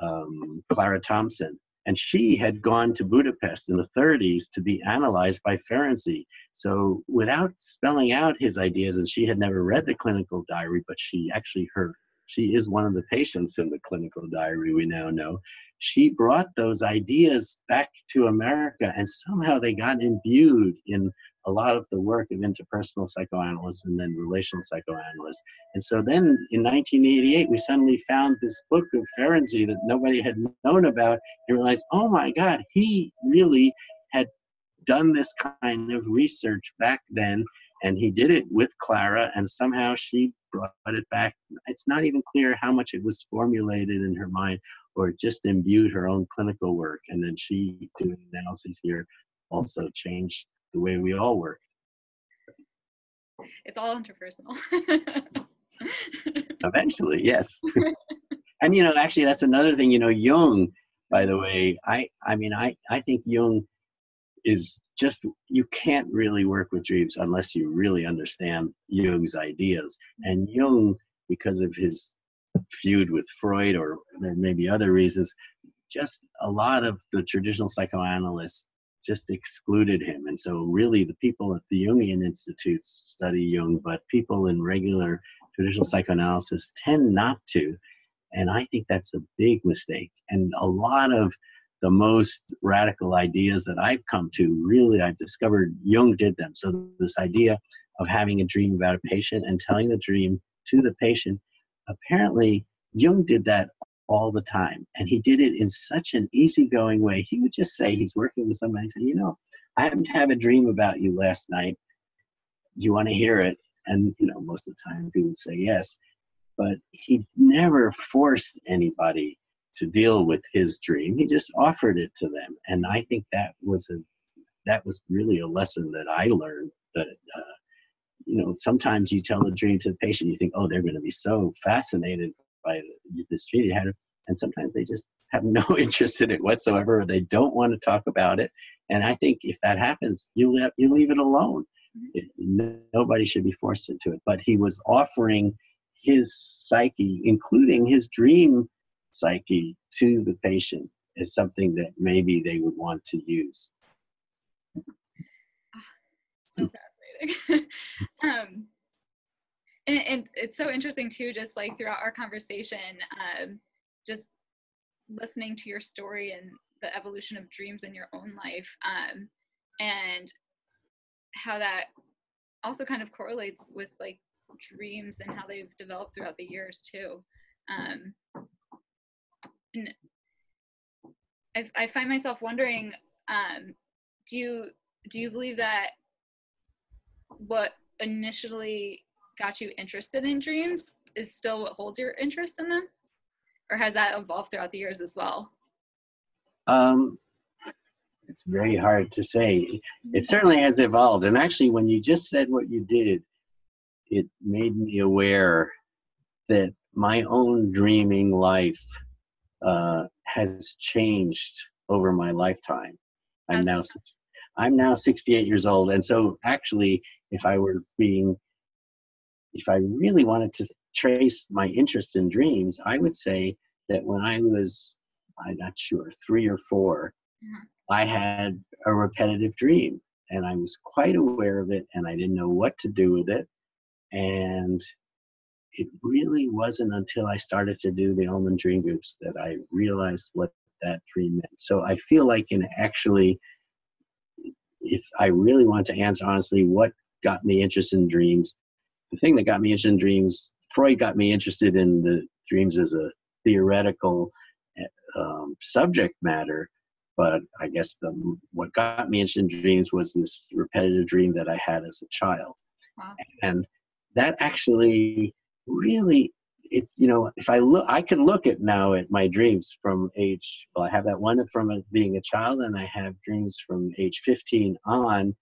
Speaker 2: um, Clara Thompson, and she had gone to Budapest in the 30s to be analyzed by Ferenczi. So, without spelling out his ideas, and she had never read the clinical diary, but she actually heard. She is one of the patients in the clinical diary, we now know. She brought those ideas back to America, and somehow they got imbued in a lot of the work of interpersonal psychoanalysts and then relational psychoanalysts. And so then in 1988, we suddenly found this book of Ferenczi that nobody had known about and realized, oh my God, he really had done this kind of research back then. And he did it with Clara, and somehow she brought it back. It's not even clear how much it was formulated in her mind or just imbued her own clinical work. And then she doing analyses here also changed the way we all work.
Speaker 1: It's all interpersonal.
Speaker 2: Eventually, yes. and you know, actually, that's another thing. You know, Jung, by the way, I I mean, I I think Jung is just you can't really work with dreams unless you really understand Jung's ideas. And Jung, because of his feud with Freud, or there may be other reasons, just a lot of the traditional psychoanalysts just excluded him. And so, really, the people at the Jungian institutes study Jung, but people in regular traditional psychoanalysis tend not to. And I think that's a big mistake. And a lot of the most radical ideas that I've come to, really, I've discovered Jung did them. So, this idea of having a dream about a patient and telling the dream to the patient, apparently, Jung did that all the time. And he did it in such an easygoing way. He would just say he's working with somebody and say, You know, I happened to have a dream about you last night. Do you want to hear it? And, you know, most of the time people would say yes. But he never forced anybody to deal with his dream. He just offered it to them. And I think that was a that was really a lesson that I learned that uh, you know sometimes you tell a dream to the patient you think oh they're going to be so fascinated by this treaty had, and sometimes they just have no interest in it whatsoever. Or they don't want to talk about it, and I think if that happens, you leave, you leave it alone. It, nobody should be forced into it. But he was offering his psyche, including his dream psyche, to the patient as something that maybe they would want to use.
Speaker 1: So fascinating. um, and, and, it's so interesting too just like throughout our conversation um, just listening to your story and the evolution of dreams in your own life um, and how that also kind of correlates with like dreams and how they've developed throughout the years too. Um, and I, I find myself wondering um, do you do you believe that what initially got you interested in dreams is still what holds your interest in them? Or has that evolved throughout the years as well?
Speaker 2: Um, it's very hard to say. It mm-hmm. certainly has evolved. And actually, when you just said what you did, it made me aware that my own dreaming life uh, has changed over my lifetime. I'm now I'm now 68 years old, and so actually, if I were being if I really wanted to trace my interest in dreams, I would say that when I was, I'm not sure, three or 4 mm-hmm. I had a repetitive dream and I was quite aware of it and I didn't know what to do with it. And it really wasn't until I started to do the Ullman Dream Groups that I realized what that dream meant. So I feel like in actually, if I really want to answer honestly, what got me interested in dreams, the thing that got me interested in dreams, Freud got me interested in the dreams as a theoretical um, subject matter. But I guess the what got me interested in dreams was this repetitive dream that I had as a child, wow. and that actually really it's you know if I look I can look at now at my dreams from age well I have that one from being a child and I have dreams from age 15 on,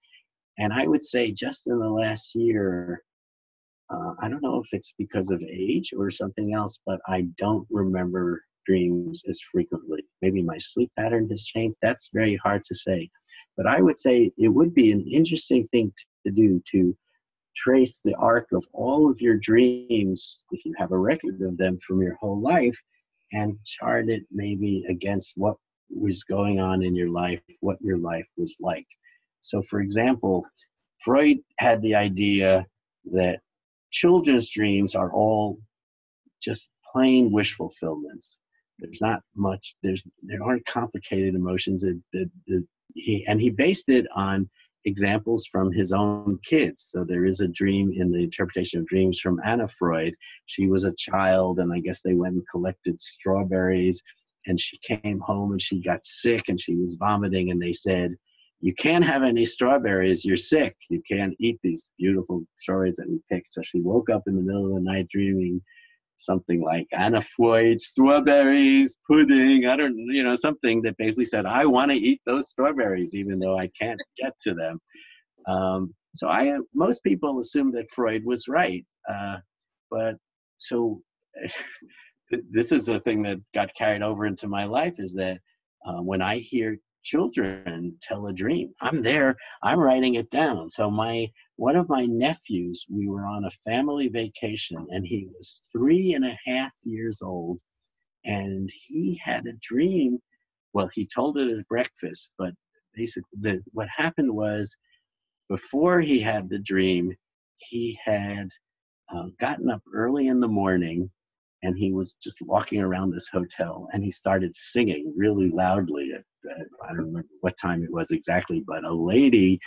Speaker 2: and I would say just in the last year uh, I don't know if it's because of age or something else, but I don't remember dreams as frequently. Maybe my sleep pattern has changed. That's very hard to say. But I would say it would be an interesting thing to do to trace the arc of all of your dreams, if you have a record of them from your whole life, and chart it maybe against what was going on in your life, what your life was like. So, for example, Freud had the idea that children's dreams are all just plain wish fulfillments. There's not much. There's there aren't complicated emotions. It, it, it, he and he based it on examples from his own kids. So there is a dream in the interpretation of dreams from Anna Freud. She was a child, and I guess they went and collected strawberries, and she came home and she got sick and she was vomiting, and they said, you can't have any strawberries, you're sick. You can't eat these beautiful strawberries that we picked. So she woke up in the middle of the night dreaming something like Anna Freud, strawberries, pudding, I don't, you know, something that basically said, I want to eat those strawberries, even though I can't get to them. Um, so I, most people assume that Freud was right. Uh, but so this is the thing that got carried over into my life is that uh, when I hear children tell a dream, I'm there, I'm writing it down. So my one of my nephews, we were on a family vacation, and he was three and a half years old, and he had a dream. Well, he told it at breakfast, but basically, the, what happened was before he had the dream, he had uh, gotten up early in the morning and he was just walking around this hotel and he started singing really loudly at, at, i don't remember what time it was exactly but a lady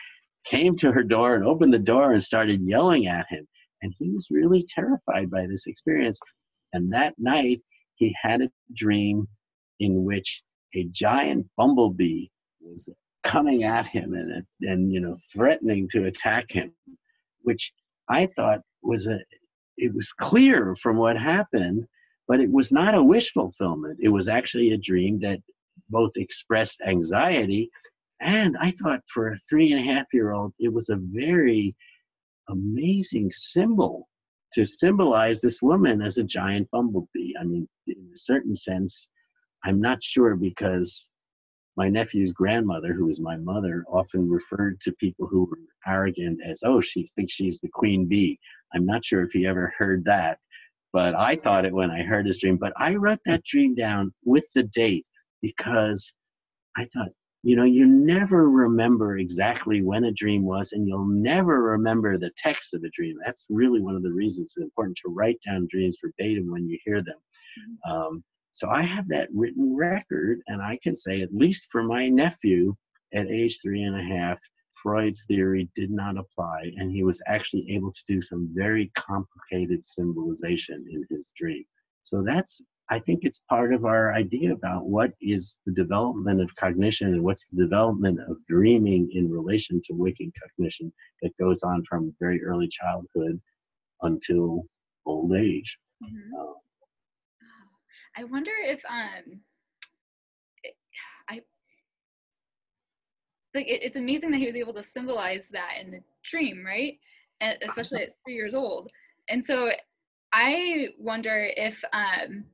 Speaker 2: came to her door and opened the door and started yelling at him and he was really terrified by this experience. And that night he had a dream in which a giant bumblebee was coming at him and, and you know threatening to attack him which i thought was a it was clear from what happened, but it was not a wish fulfillment. It was actually a dream that both expressed anxiety and I thought for a three and a half year old, it was a very amazing symbol to symbolize this woman as a giant bumblebee. I mean, in a certain sense, I'm not sure because my nephew's grandmother, who was my mother, often referred to people who were arrogant as, oh, she thinks she's the queen bee. I'm not sure if he ever heard that, but I thought it when I heard his dream. But I wrote that dream down with the date because I thought, you know, you never remember exactly when a dream was, and you'll never remember the text of a dream. That's really one of the reasons it's important to write down dreams verbatim when you hear them. Mm-hmm. Um, so I have that written record, and I can say, at least for my nephew at age three and a half, Freud's theory did not apply, and he was actually able to do some very complicated symbolization in his dream. So that's, I think it's part of our idea about what is the development of cognition and what's the development of dreaming in relation to waking cognition that goes on from very early childhood until old age. Mm-hmm. Uh,
Speaker 1: I wonder if um I like it, it's amazing that he was able to symbolize that in the dream, right? And especially at three years old. And so I wonder if um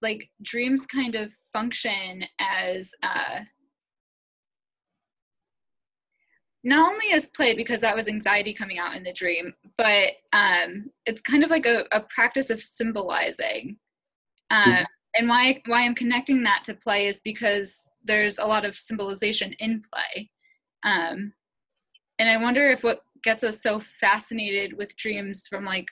Speaker 1: like dreams kind of function as uh not only as play because that was anxiety coming out in the dream but um, it's kind of like a, a practice of symbolizing uh, and why why I'm connecting that to play is because there's a lot of symbolization in play. Um, and I wonder if what gets us so fascinated with dreams from like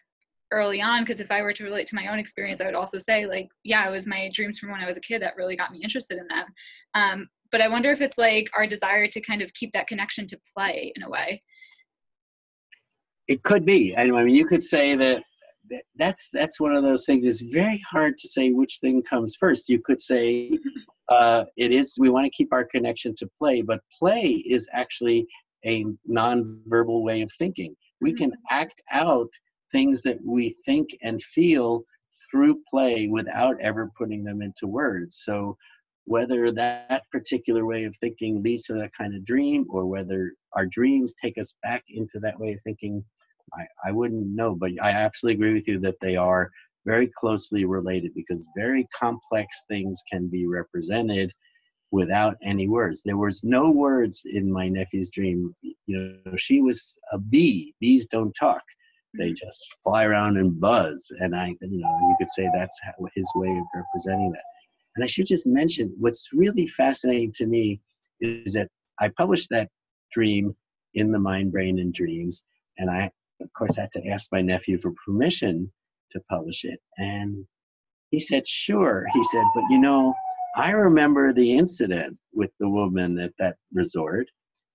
Speaker 1: early on, because if I were to relate to my own experience, I would also say like, yeah, it was my dreams from when I was a kid that really got me interested in them. Um, but I wonder if it's like our desire to kind of keep that connection to play in a way.
Speaker 2: It could be. and I mean, you could say that that's that's one of those things. It's very hard to say which thing comes first. You could say uh, it is we want to keep our connection to play, but play is actually a nonverbal way of thinking. We can mm-hmm. act out things that we think and feel through play without ever putting them into words. So whether that particular way of thinking leads to that kind of dream or whether our dreams take us back into that way of thinking I, I wouldn't know, but I absolutely agree with you that they are very closely related because very complex things can be represented without any words. There was no words in my nephew's dream. You know, she was a bee. Bees don't talk. They mm-hmm. just fly around and buzz. And I, you know, you could say that's how, his way of representing that. And I should just mention what's really fascinating to me is that I published that dream in the Mind, Brain, and Dreams, and I of course, I had to ask my nephew for permission to publish it. And he said, sure. He said, but you know, I remember the incident with the woman at that resort.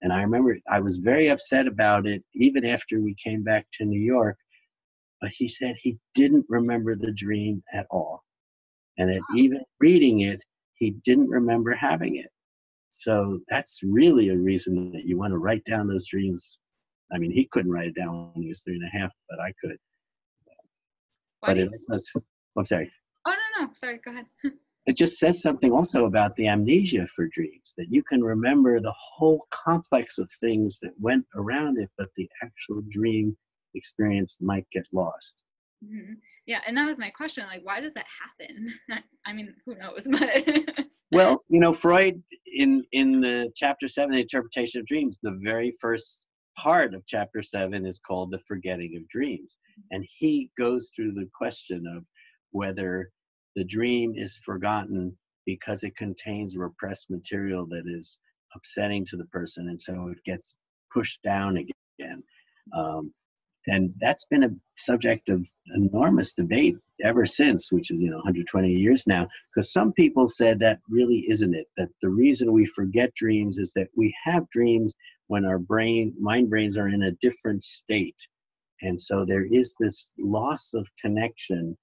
Speaker 2: And I remember I was very upset about it even after we came back to New York. But he said he didn't remember the dream at all. And that even reading it, he didn't remember having it. So that's really a reason that you want to write down those dreams I mean, he couldn't write it down when he was three and a half, but I could.
Speaker 1: Why but it says.
Speaker 2: I'm sorry.
Speaker 1: Oh no, no, sorry. Go ahead.
Speaker 2: it just says something also about the amnesia for dreams that you can remember the whole complex of things that went around it, but the actual dream experience might get lost.
Speaker 1: Mm-hmm. Yeah, and that was my question. Like, why does that happen? I mean, who knows? But
Speaker 2: well, you know, Freud in in the chapter seven, the interpretation of dreams, the very first part of chapter seven is called the forgetting of dreams, and he goes through the question of whether the dream is forgotten because it contains repressed material that is upsetting to the person, and so it gets pushed down again. Um, and that's been a subject of enormous debate ever since which is you know 120 years now because some people said that really isn't it that the reason we forget dreams is that we have dreams when our brain mind brains are in a different state and so there is this loss of connection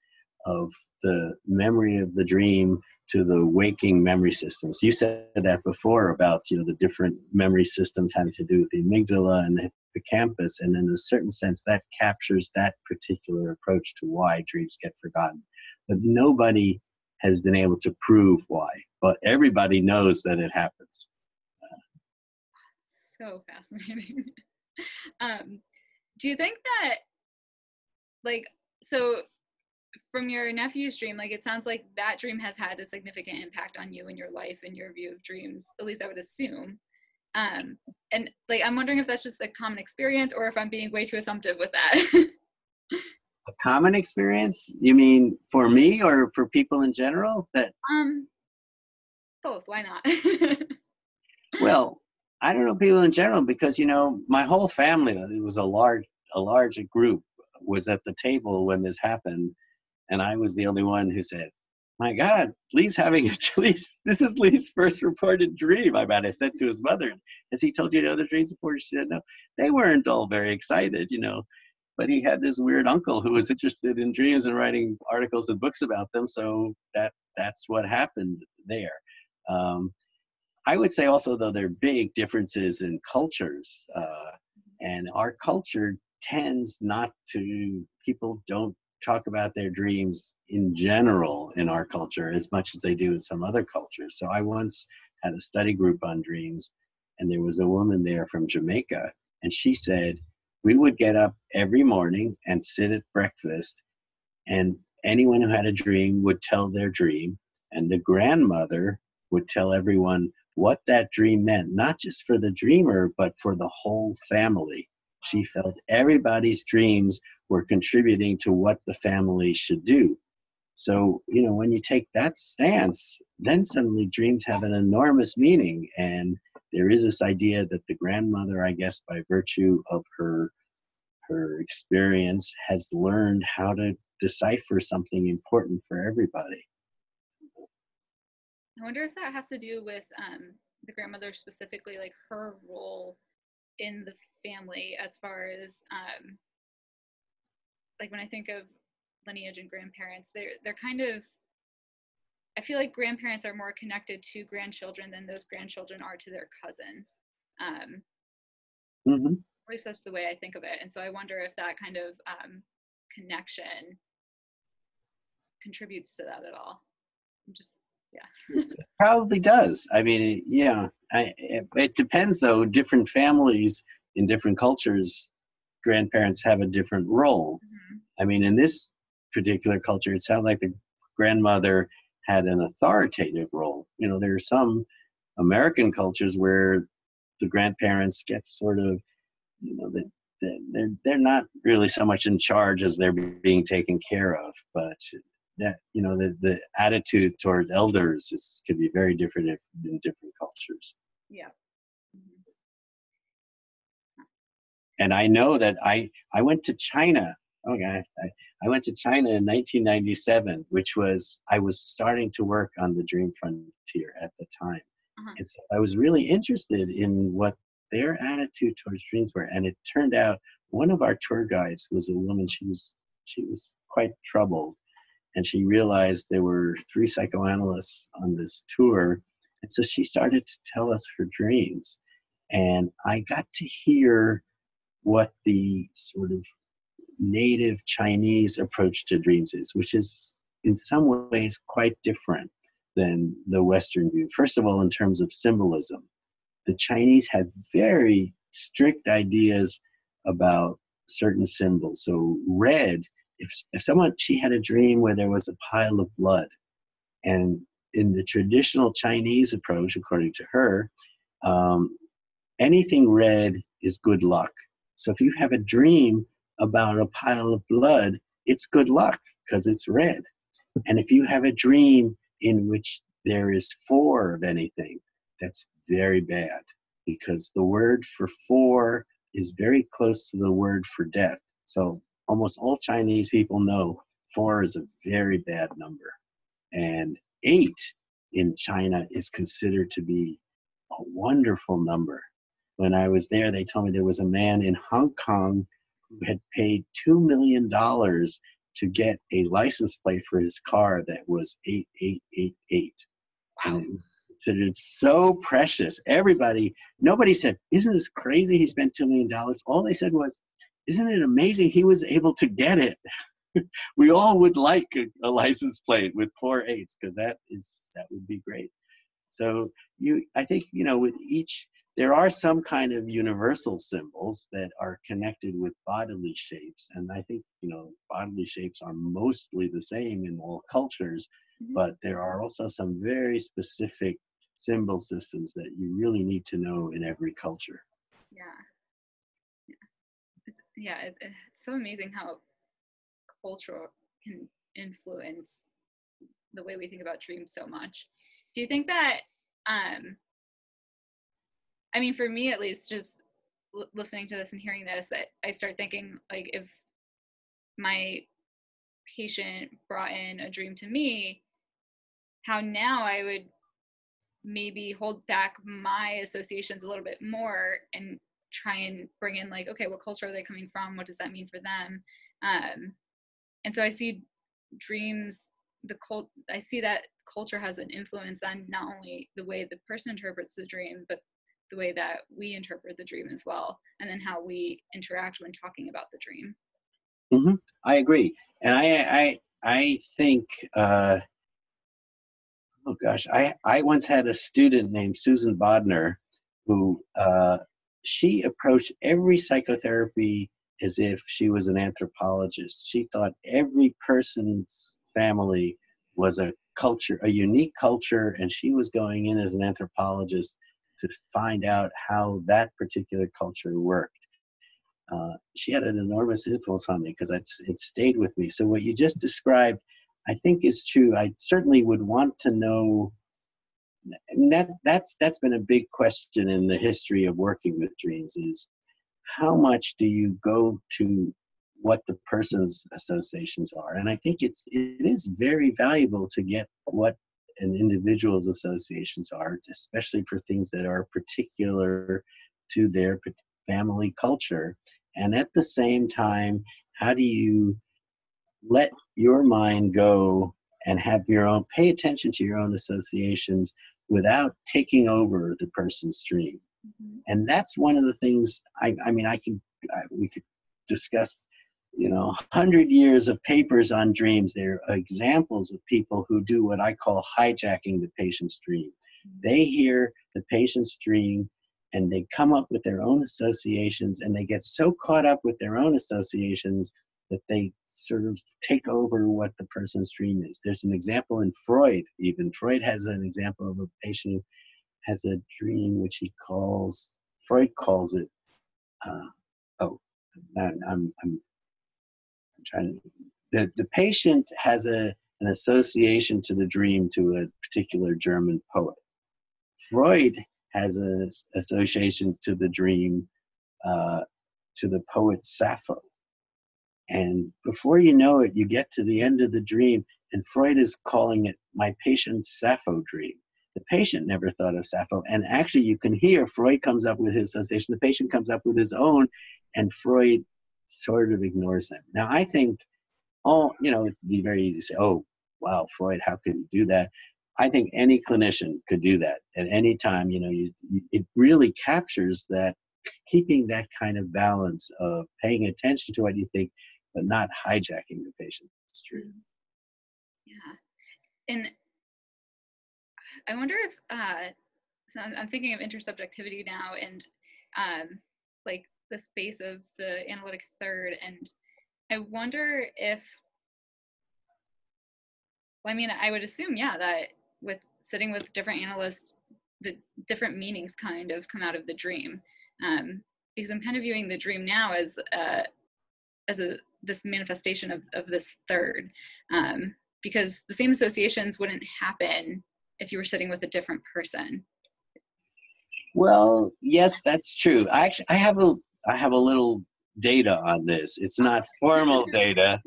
Speaker 2: of the memory of the dream to the waking memory systems. You said that before about you know the different memory systems having to do with the amygdala and the hippocampus, and in a certain sense that captures that particular approach to why dreams get forgotten. But nobody has been able to prove why, but everybody knows that it happens.
Speaker 1: So fascinating. um, do you think that, like, so from your nephew's dream, like it sounds like that dream has had a significant impact on you and your life and your view of dreams. At least I would assume. Um, and like I'm wondering if that's just a common experience or if I'm being way too assumptive with that.
Speaker 2: a common experience? You mean for me or for people in general? That
Speaker 1: um, both. Why not?
Speaker 2: well, I don't know people in general because you know my whole family. It was a large a large group was at the table when this happened and I was the only one who said, "My God, Lee's having a Lee's. This is Lee's first reported dream." I bet I said to his mother, "Has he told you the other dreams before?" She said, "No." They weren't all very excited, you know. But he had this weird uncle who was interested in dreams and writing articles and books about them. So that that's what happened there. Um, I would say also, though, there are big differences in cultures, uh, and our culture tends not to. People don't talk about their dreams in general in our culture as much as they do in some other cultures. So I once had a study group on dreams, and there was a woman there from Jamaica, and she said, We would get up every morning and sit at breakfast, and anyone who had a dream would tell their dream, and the grandmother would tell everyone what that dream meant, not just for the dreamer, but for the whole family. She felt everybody's dreams were contributing to what the family should do. So, you know, when you take that stance, then suddenly dreams have an enormous meaning. And there is this idea that the grandmother, I guess, by virtue of her her experience, has learned how to decipher something important for everybody.
Speaker 1: I wonder if that has to do with um, the grandmother specifically, like her role in the family as far as um, like when I think of lineage and grandparents, they're they're kind of I feel like grandparents are more connected to grandchildren than those grandchildren are to their cousins. Um, mm-hmm. At least that's the way I think of it. And so I wonder if that kind of um, connection contributes to that at all. I'm just yeah.
Speaker 2: Probably does. I mean, yeah. I, it, it depends though. Different families in different cultures, grandparents have a different role. Mm-hmm. I mean, in this particular culture, it sounded like the grandmother had an authoritative role. You know, there are some American cultures where the grandparents get sort of, you know, that they're they're not really so much in charge as they're being taken care of. But that you know, the the attitude towards elders is can be very different in different cultures.
Speaker 1: Yeah.
Speaker 2: and I know that I I went to China. Okay, I, I went to China in 1997, which was I was starting to work on the Dream Frontier at the time, uh-huh. and so I was really interested in what their attitude towards dreams were. And it turned out one of our tour guides was a woman. She was she was quite troubled, and she realized there were three psychoanalysts on this tour, and so she started to tell us her dreams, and I got to hear what the sort of native Chinese approach to dreams is, which is in some ways quite different than the Western view. First of all, in terms of symbolism, the Chinese had very strict ideas about certain symbols. So, red, if, if someone, she had a dream where there was a pile of blood, and in the traditional Chinese approach, according to her, um, anything red is good luck. So, if you have a dream about a pile of blood, it's good luck because it's red. And if you have a dream in which there is four of anything, that's very bad because the word for four is very close to the word for death. So almost all Chinese people know four is a very bad number. And eight in China is considered to be a wonderful number. When I was there, they told me there was a man in Hong Kong who had paid $2 million to get a license plate for his car that was 8888. Wow. And considered so precious. Everybody, nobody said, Isn't this crazy? He spent $2 million. All they said was, Isn't it amazing he was able to get it? we all would like a, a license plate with four eights because that is that would be great. So you, I think you know, with each there are some kind of universal symbols that are connected with bodily shapes and i think you know bodily shapes are mostly the same in all cultures mm-hmm. but there are also some very specific symbol systems that you really need to know in every culture
Speaker 1: yeah yeah it's, it's so amazing how culture can influence the way we think about dreams so much. Do you think that um I mean, for me at least, just l- listening to this and hearing this, I, I start thinking like if my patient brought in a dream to me, how now I would maybe hold back my associations a little bit more and try and bring in like, okay, what culture are they coming from? What does that mean for them? Um, and so I see dreams the cult i see that culture has an influence on not only the way the person interprets the dream but the way that we interpret the dream as well, and then how we interact when talking about the dream.
Speaker 2: Mm-hmm. I agree, and I I I think. Uh, oh gosh, I I once had a student named Susan Bodner, who uh, she approached every psychotherapy as if she was an anthropologist. She thought every person's family was a culture, a unique culture, and she was going in as an anthropologist to find out how that particular culture worked. Uh, she had an enormous influence on me because it stayed with me. So what you just described, I think is true. I certainly would want to know. And that that's that's been a big question in the history of working with dreams is how much do you go to what the person's associations are and i think it's it is very valuable to get what an individual's associations are, especially for things that are particular to their family culture. And at the same time, how do you let your mind go and have your own, pay attention to your own associations without taking over the person's dream? Mm-hmm. And that's one of the things I, I mean, I can, I, we could discuss you know, 100 years of papers on dreams. They're examples of people who do what I call hijacking the patient's dream. They hear the patient's dream and they come up with their own associations and they get so caught up with their own associations that they sort of take over what the person's dream is. There's an example in Freud, even. Freud has an example of a patient who has a dream which he calls, Freud calls it, uh, oh, I'm, I'm trying to, the, the patient has a, an association to the dream to a particular German poet. Freud has an association to the dream uh, to the poet Sappho. And before you know it, you get to the end of the dream, and Freud is calling it my patient's Sappho dream. The patient never thought of Sappho. And actually, you can hear Freud comes up with his association, the patient comes up with his own, and Freud sort of ignores them. Now, I think, all you know, it'd be very easy to say, oh, wow, Freud, how could he do that? I think any clinician could do that at any time. You know, you, you, it really captures that, keeping that kind of balance of paying attention to what you think, but not hijacking the patient's dream.
Speaker 1: Yeah. And I wonder if, uh, so I'm, I'm thinking of intersubjectivity now and um, like the space of the analytic third. And I wonder if, well, I mean, I would assume, yeah, that with sitting with different analysts, the different meanings kind of come out of the dream. Um, because I'm kind of viewing the dream now as uh, as a this manifestation of, of this third. Um, because the same associations wouldn't happen if you were sitting with a different person.
Speaker 2: Well, yes, that's true. I actually I have a I have a little data on this. It's not formal data,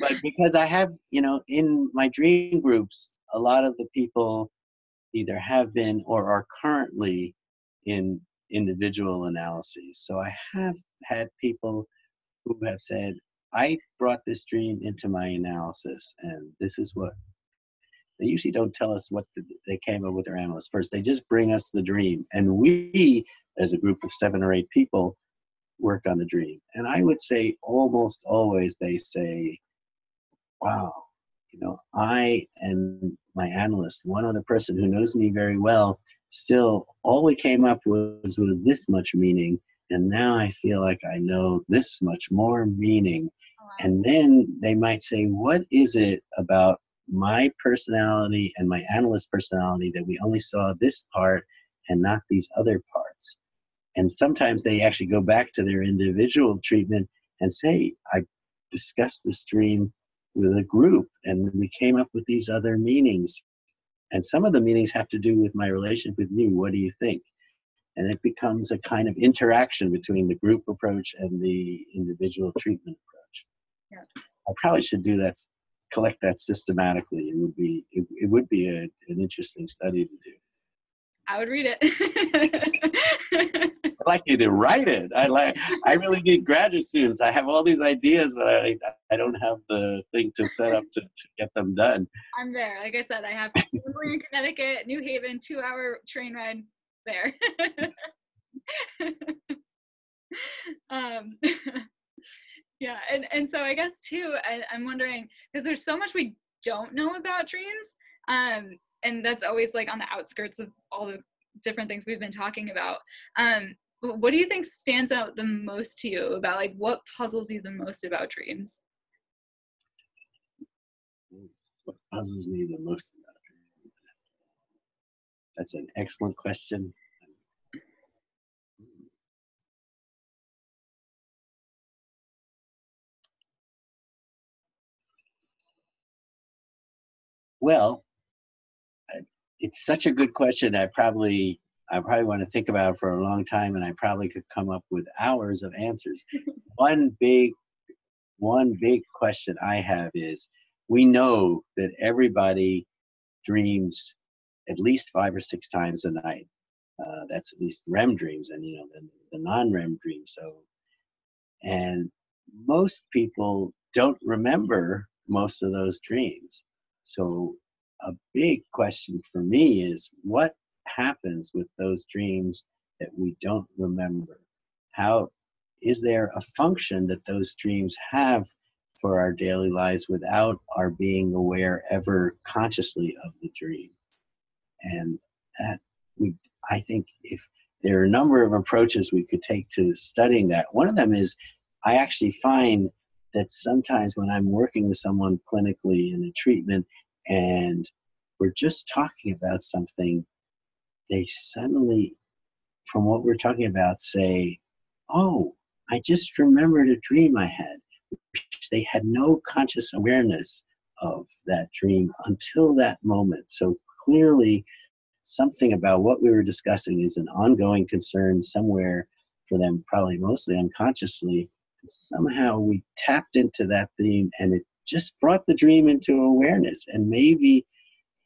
Speaker 2: but because I have, you know, in my dream groups, a lot of the people either have been or are currently in individual analyses. So I have had people who have said, I brought this dream into my analysis, and this is what they usually don't tell us what the, they came up with their analysis first. They just bring us the dream, and we, as a group of seven or eight people, work on the dream. And I would say almost always they say, "Wow, you know, I and my analyst, one other person who knows me very well, still all we came up with was with this much meaning." And now I feel like I know this much more meaning and then they might say, what is it about my personality and my analyst personality that we only saw this part and not these other parts? And sometimes they actually go back to their individual treatment and say, I discussed the stream with a group and we came up with these other meanings. And some of the meanings have to do with my relationship with you. What do you think? And it becomes a kind of interaction between the group approach and the individual treatment yeah. I probably should do that, collect that systematically. It would be it, it would be a, an interesting study to do.
Speaker 1: I would read it.
Speaker 2: I'd like you to write it. I like. I really need graduate students. I have all these ideas, but I I don't have the thing to set up to, to get them done.
Speaker 1: I'm there. Like I said, I have in Connecticut, New Haven, two hour train ride there. um, yeah and, and so i guess too I, i'm wondering because there's so much we don't know about dreams um, and that's always like on the outskirts of all the different things we've been talking about. Um, what do you think stands out the most to you about like what puzzles you the most about dreams?
Speaker 2: What puzzles me the most about dreams? That's an excellent question Well, it's such a good question. I probably I probably want to think about it for a long time, and I probably could come up with hours of answers. one big one big question I have is: we know that everybody dreams at least five or six times a night. Uh, that's at least REM dreams, and you know the, the non-REM dreams. So, and most people don't remember most of those dreams. So, a big question for me is what happens with those dreams that we don't remember? How is there a function that those dreams have for our daily lives without our being aware ever consciously of the dream? And that we, I think, if there are a number of approaches we could take to studying that. One of them is I actually find that sometimes when I'm working with someone clinically in a treatment and we're just talking about something, they suddenly, from what we're talking about, say, Oh, I just remembered a dream I had. They had no conscious awareness of that dream until that moment. So clearly, something about what we were discussing is an ongoing concern somewhere for them, probably mostly unconsciously, somehow we tapped into that theme and it just brought the dream into awareness. And maybe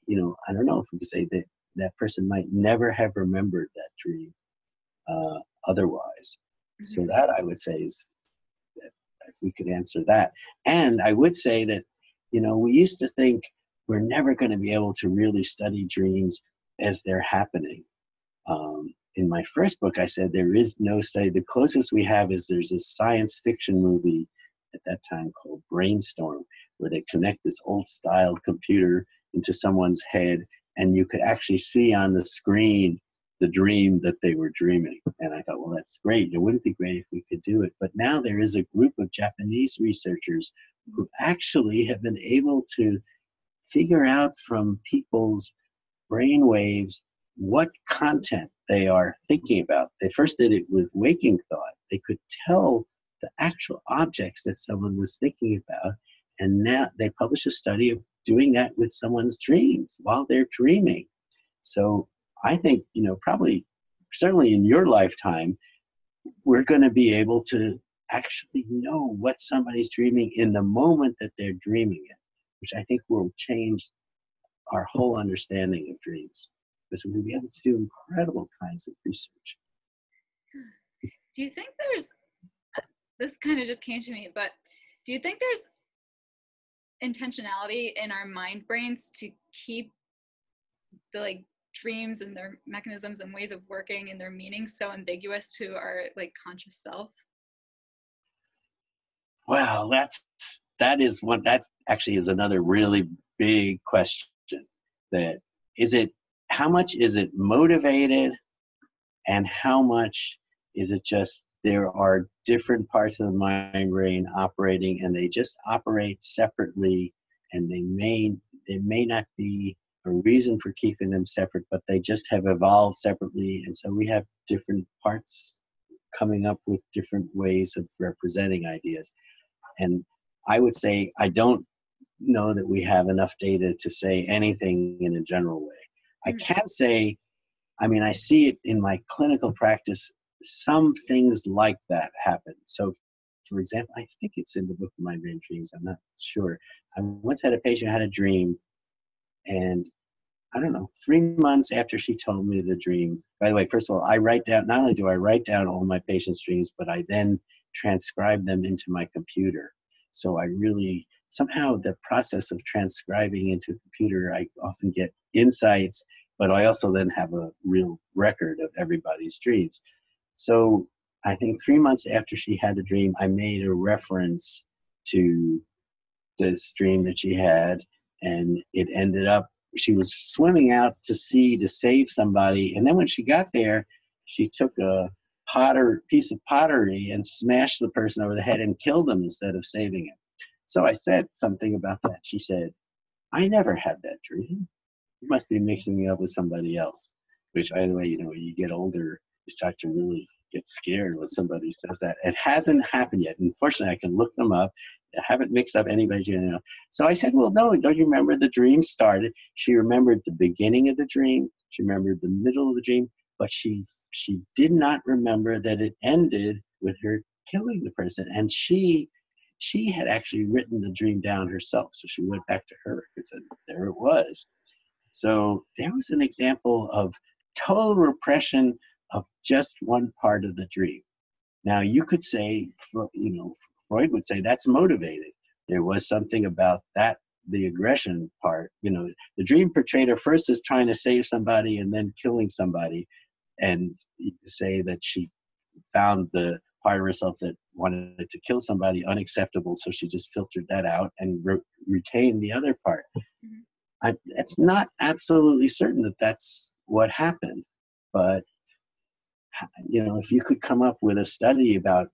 Speaker 2: you know i don't know if we could say that that person might never have remembered that dream uh, otherwise. Mm-hmm. so that i would say is that if we could answer that. And i would say that you know we used to think we're never going to be able to really study dreams as they're happening. Um, in my first book, I said there is no study. The closest we have is there's a science fiction movie at that time called Brainstorm, where they connect this old style computer into someone's head and you could actually see on the screen the dream that they were dreaming. And I thought, well, that's great. It wouldn't be great if we could do it. But now there is a group of Japanese researchers who actually have been able to figure out from people's brain waves what content they are thinking about. They first did it with waking thought. They could tell the actual objects that someone was thinking about. And now they published a study of doing that with someone's dreams while they're dreaming. So I think, you know, probably, certainly in your lifetime, we're going to be able to actually know what somebody's dreaming in the moment that they're dreaming it, which I think will change our whole understanding of dreams because we'll be able to do incredible kinds of research.
Speaker 1: Do you think there's, this kind of just came to me, but do you think there's intentionality in our mind brains to keep the like dreams and their mechanisms and ways of working and their meanings so ambiguous to our like conscious self
Speaker 2: wow that's that is one that actually is another really big question that is it how much is it motivated and how much is it just there are different parts of the mind brain operating and they just operate separately and they may they may not be a reason for keeping them separate, but they just have evolved separately. And so we have different parts coming up with different ways of representing ideas. And I would say I don't know that we have enough data to say anything in a general way. I hmm. can say, I mean, I see it in my clinical practice, some things like that happen. So, for example, I think it's in the book of Mind Brain Dreams, I'm not sure. I once had a patient who had a dream and I don't know, three months after she told me the dream. By the way, first of all, I write down, not only do I write down all my patients' dreams, but I then transcribe them into my computer. So I really, somehow, the process of transcribing into a computer, I often get insights, but I also then have a real record of everybody's dreams. So I think three months after she had the dream, I made a reference to this dream that she had, and it ended up she was swimming out to sea to save somebody, and then when she got there, she took a potter piece of pottery and smashed the person over the head and killed them instead of saving him. So I said something about that. She said, "I never had that dream. You must be mixing me up with somebody else." Which, by the way, you know, when you get older, you start to really get scared when somebody says that. It hasn't happened yet. Unfortunately, I can look them up I haven't mixed up anybody's you. So I said, well, no, don't you remember the dream started? She remembered the beginning of the dream. She remembered the middle of the dream, but she she did not remember that it ended with her killing the person. And she she had actually written the dream down herself. So she went back to her and said, there it was. So there was an example of total repression of just one part of the dream. Now you could say, you know, Freud would say that's motivated. There was something about that, the aggression part. You know, the dream portrayed her first as trying to save somebody and then killing somebody, and say that she found the part of herself that wanted to kill somebody unacceptable, so she just filtered that out and re- retained the other part. Mm-hmm. I, it's not absolutely certain that that's what happened, but you know, if you could come up with a study about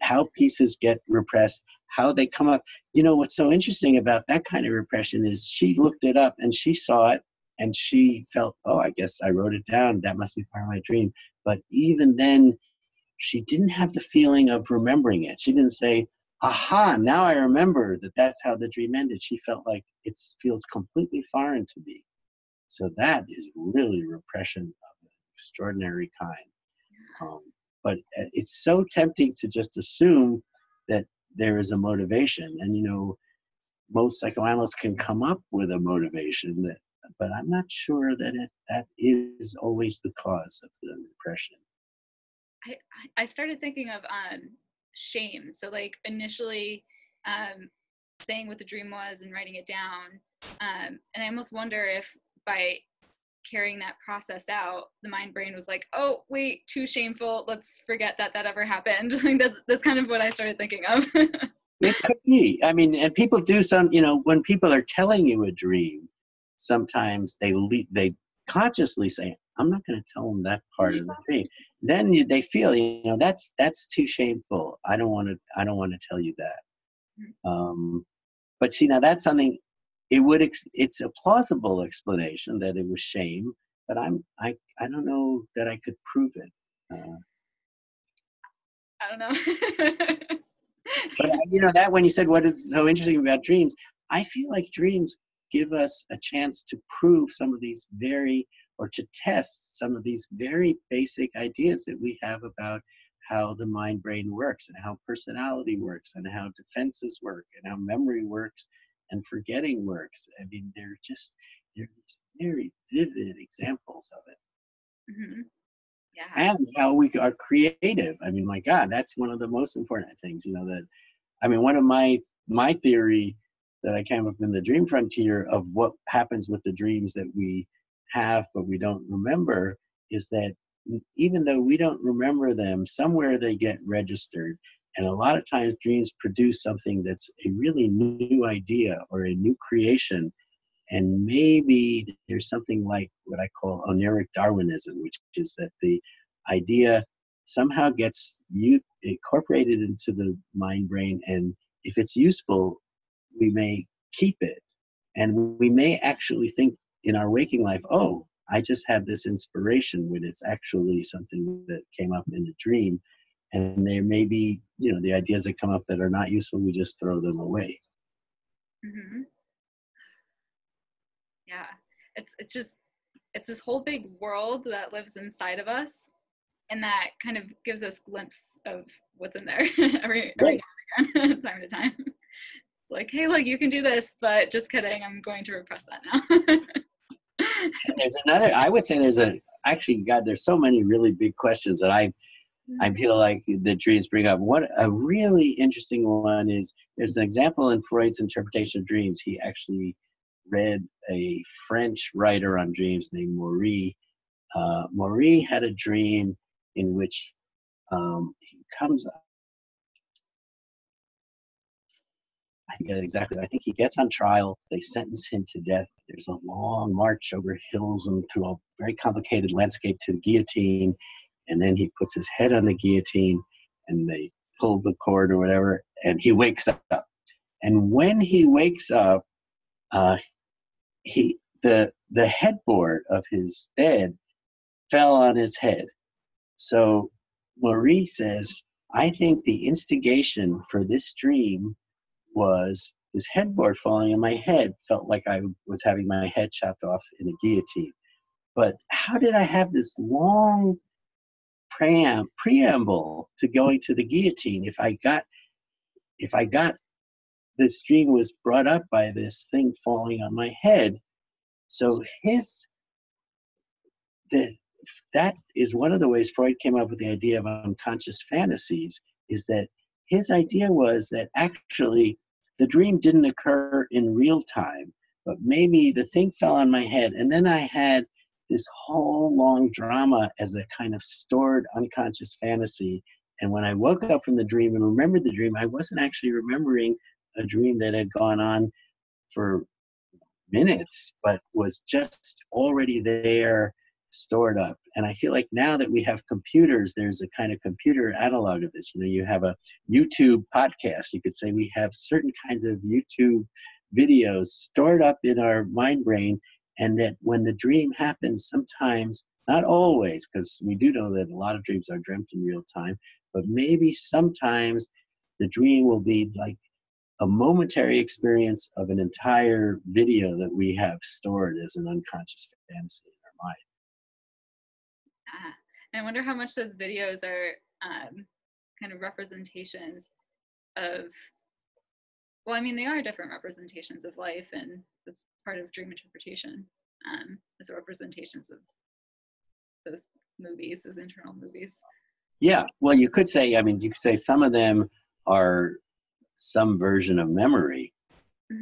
Speaker 2: how pieces get repressed, how they come up. You know, what's so interesting about that kind of repression is she looked it up and she saw it and she felt, oh, I guess I wrote it down. That must be part of my dream. But even then, she didn't have the feeling of remembering it. She didn't say, aha, now I remember that that's how the dream ended. She felt like it feels completely foreign to me. So that is really repression of an extraordinary kind. Um, but it's so tempting to just assume that there is a motivation and you know most psychoanalysts can come up with a motivation that but i'm not sure that it, that is always the cause of the depression
Speaker 1: i i started thinking of um shame so like initially um saying what the dream was and writing it down um and i almost wonder if by carrying that process out, the mind brain was like, oh, wait, too shameful. Let's forget that that ever happened. that's, that's kind of what I started thinking of.
Speaker 2: it could be. I mean, and people do some. You know, when people are telling you a dream, sometimes they le- they consciously say, "I'm not going to tell them that part of the dream." Then you, they feel, you know, that's that's too shameful. I don't want to. I don't want to tell you that. Um, but see, now that's something. It would. Ex- it's a plausible explanation that it was shame, but I'm. I. I don't know that I could prove it. Uh,
Speaker 1: I don't know.
Speaker 2: but uh, you know that when you said what is so interesting about dreams, I feel like dreams give us a chance to prove some of these very or to test some of these very basic ideas that we have about how the mind brain works and how personality works and how defenses work and how memory works and forgetting works. I mean, they're just they're these very vivid examples of it.
Speaker 1: hmm Yeah.
Speaker 2: And how we are creative. I mean, my God, that's one of the most important things. You know that. I mean, one of my my theory that I came up in the dream frontier of what happens with the dreams that we have but we don't remember is that even though we don't remember them, somewhere they get registered. And a lot of times dreams produce something that's a really new idea or a new creation. And maybe there's something like what I call oneiric Darwinism, which is that the idea somehow gets you incorporated into the mind brain. And if it's useful, we may keep it. And we may actually think in our waking life, oh, I just had this inspiration when it's actually something that came up in a dream. And there may be, you know, the ideas that come up that are not useful, we just throw them away.
Speaker 1: hmm Yeah. It's it's just it's this whole big world that lives inside of us and that kind of gives us glimpse of what's in there every, every
Speaker 2: Right.
Speaker 1: time to time. Like, hey, look, you can do this, but just kidding, I'm going to repress that now.
Speaker 2: There's another, I would say there's a, actually, God, there's so many really big questions that I, I feel like the dreams bring up. What a really interesting one is there's an example in Freud's interpretation of dreams. He actually read a French writer on dreams named Maury. Uh, Maury had a dream in which um, he comes I forget exactly. I think he gets on trial. They sentence him to death. There's a long march over hills and through a very complicated landscape to the guillotine. And then he puts his head on the guillotine and they pull the cord or whatever. And he wakes up. And when he wakes up, uh, he the the headboard of his bed fell on his head. So Maury says, I think the instigation for this dream was his headboard falling on my head felt like I was having my head chopped off in a guillotine. But how did I have this long pream- preamble to going to the guillotine if I got if I got this dream was brought up by this thing falling on my head. So his the that is one of the ways Freud came up with the idea of unconscious fantasies is that his idea was that actually the dream didn't occur in real time, but maybe the thing fell on my head, and then I had this whole long drama as a kind of stored unconscious fantasy. And when I woke up from the dream and remembered the dream, I wasn't actually remembering a dream that had gone on for minutes, but was just already there stored up. And I feel like now that we have computers, there's a kind of computer analog of this. You know, you have a YouTube podcast. You could say we have certain kinds of YouTube videos stored up in our mind brain, and that when the dream happens, sometimes, not always, because we do know that a lot of dreams are dreamt in real time, but maybe sometimes the dream will be like a momentary experience of an entire video that we have stored as an unconscious fantasy in our mind.
Speaker 1: I wonder how much those videos are um, kind of representations of, well, I mean, they are different representations of life, and that's part of dream interpretation, um, as representations of those movies, those internal movies.
Speaker 2: Yeah, well, you could say, I mean, you could say some of them are some version of memory,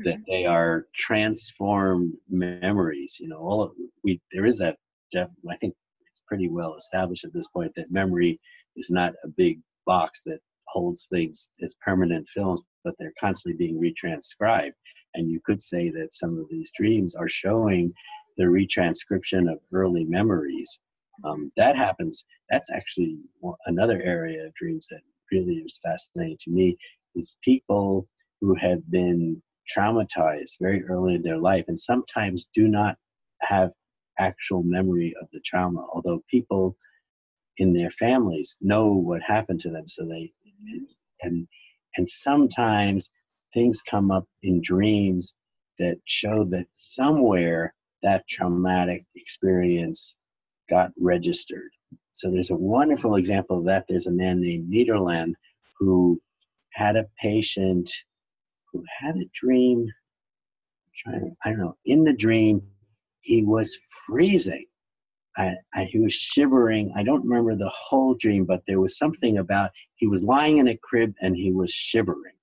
Speaker 2: that they are transformed memories. You know, all of, we there is that. Def, I think it's pretty well established at this point that memory is not a big box that holds things as permanent films, but they're constantly being retranscribed. And you could say that some of these dreams are showing the retranscription of early memories. Um, that happens. That's actually another area of dreams that really is fascinating to me is people who have been traumatized very early in their life and sometimes do not have actual memory of the trauma although people in their families know what happened to them so they and and sometimes things come up in dreams that show that somewhere that traumatic experience got registered. So there's a wonderful example of that. There's a man named Niederland who had a patient who had a dream trying i don't know in the dream he was freezing I, I, he was shivering. I don't remember the whole dream, but there was something about he was lying in a crib and he was shivering.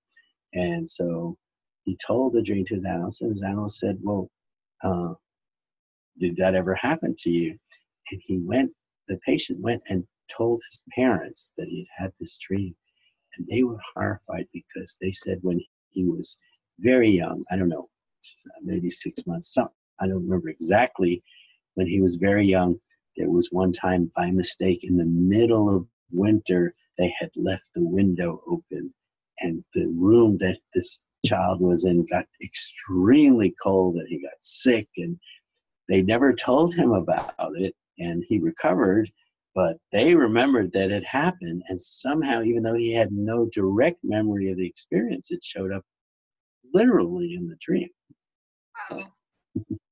Speaker 2: And so he told the dream to his analyst, and his analyst said, Well, uh, did that ever happen to you? And he went, the patient went and told his parents that he had had this dream. And they were horrified because they said when he was very young, I don't know, maybe six months, some, I don't remember exactly when he was very young. There was one time by mistake in the middle of winter, they had left the window open, and the room that this child was in got extremely cold, and he got sick, and they never told him about it, and he recovered. But they remembered that it happened, and somehow, even though he had no direct memory of the experience, it showed up literally in the dream.
Speaker 1: Wow.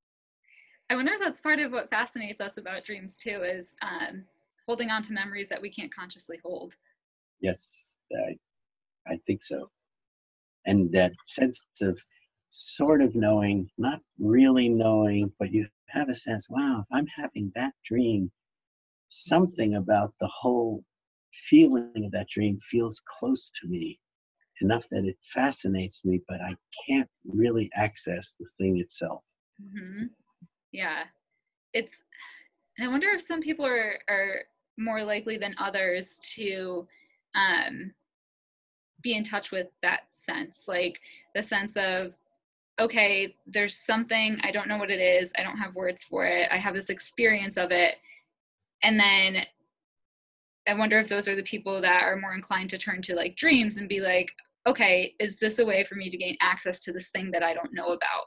Speaker 1: I wonder if that's part of what fascinates us about dreams too, is um, holding on to memories that we can't consciously hold.
Speaker 2: Yes, I, I think so. And that sense of sort of knowing, not really knowing, but you have a sense, wow, if I'm having that dream, something about the whole feeling of that dream feels close to me enough that it fascinates me, but I can't really access the thing itself.
Speaker 1: Mm-hmm yeah. It's i wonder if some people are are more likely than others to um be in touch with that sense like the sense of okay there's something i don't know what it is i don't have words for it i have this experience of it. And then i wonder if those are the people that are more inclined to turn to like dreams and be like okay is this a way for me to gain access to this thing that i don't know about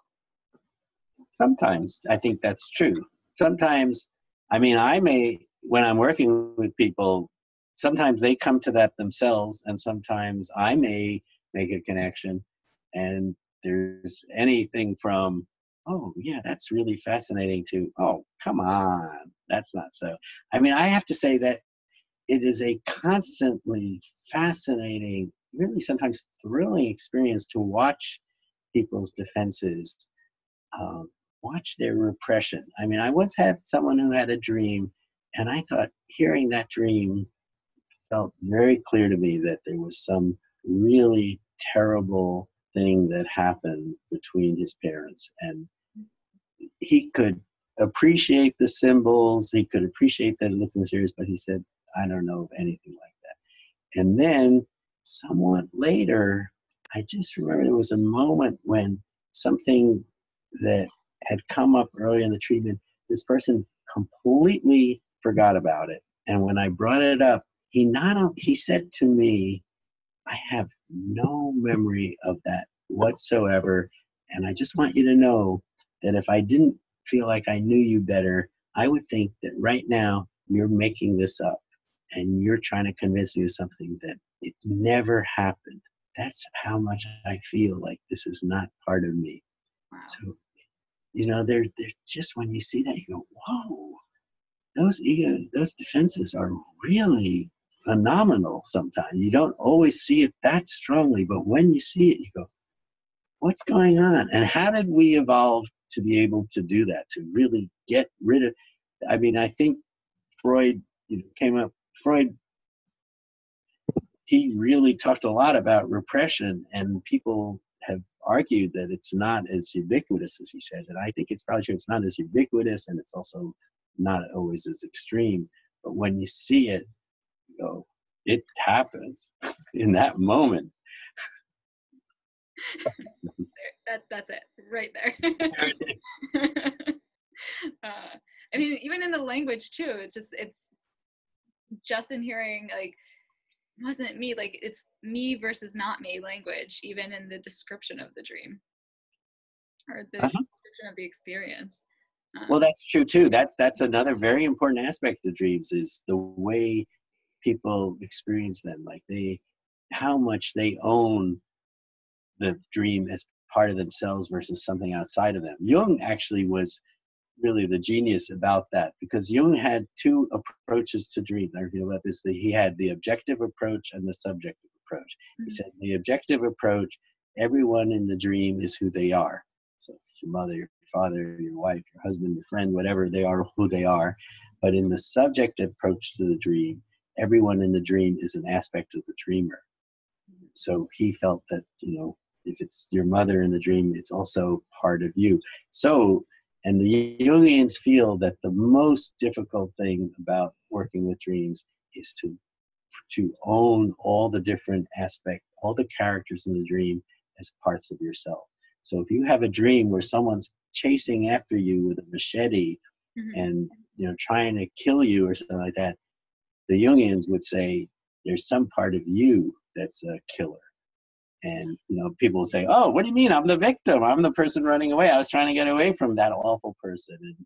Speaker 2: Sometimes I think that's true. Sometimes, I mean, I may, when I'm working with people, sometimes they come to that themselves, and sometimes I may make a connection. And there's anything from, oh, yeah, that's really fascinating, to, oh, come on, that's not so. I mean, I have to say that it is a constantly fascinating, really sometimes thrilling experience to watch people's defenses um, watch their repression. I mean, I once had someone who had a dream, and I thought hearing that dream felt very clear to me that there was some really terrible thing that happened between his parents. And he could appreciate the symbols, he could appreciate that it looked mysterious, but he said, I don't know of anything like that. And then, somewhat later, I just remember there was a moment when something that had come up early in the treatment. This person completely forgot about it. And when I brought it up, he not he said to me, I have no memory of that whatsoever. And I just want you to know that if I didn't feel like I knew you better, I would think that right now you're making this up and you're trying to convince me of something that it never happened. That's how much I feel like this is not part of me. Wow. So you know, they're they're just when you see that, you go, whoa, those ego, those defenses are really phenomenal. Sometimes you don't always see it that strongly, but when you see it, you go, what's going on? And how did we evolve to be able to do that? To really get rid of? I mean, I think Freud you know, came up. Freud he really talked a lot about repression, and people argued that it's not as ubiquitous as he said. And I think it's probably true. It's not as ubiquitous, and it's also not always as extreme. But when you see it, you go, it happens in that moment.
Speaker 1: that, that's it, right there. uh, I mean, even in the language too, it's just, it's just in hearing like, wasn't me, like it's me versus not me language, even in the description of the dream or the uh-huh. description of the experience.
Speaker 2: Um, well, that's true too. That that's another very important aspect of dreams is the way people experience them. Like they, how much they own the dream as part of themselves versus something outside of them. Jung actually was really the genius about that because Jung had two approaches to dreams. I feel about this. That he had the objective approach and the subjective approach. Mm-hmm. He said the objective approach, everyone in the dream is who they are. So your mother, your father, your wife, your husband, your friend, whatever they are, who they are. But in the subjective approach to the dream, everyone in the dream is an aspect of the dreamer. So he felt that, you know, if it's your mother in the dream, it's also part of you. So, and the Jungians feel that the most difficult thing about working with dreams is to to own all the different aspects, all the characters in the dream as parts of yourself. So if you have a dream where someone's chasing after you with a machete mm-hmm. and you know trying to kill you or something like that, the Jungians would say there's some part of you that's a killer. And you know, people say, "Oh, what do you mean? I'm the victim. I'm the person running away. I was trying to get away from that awful person." And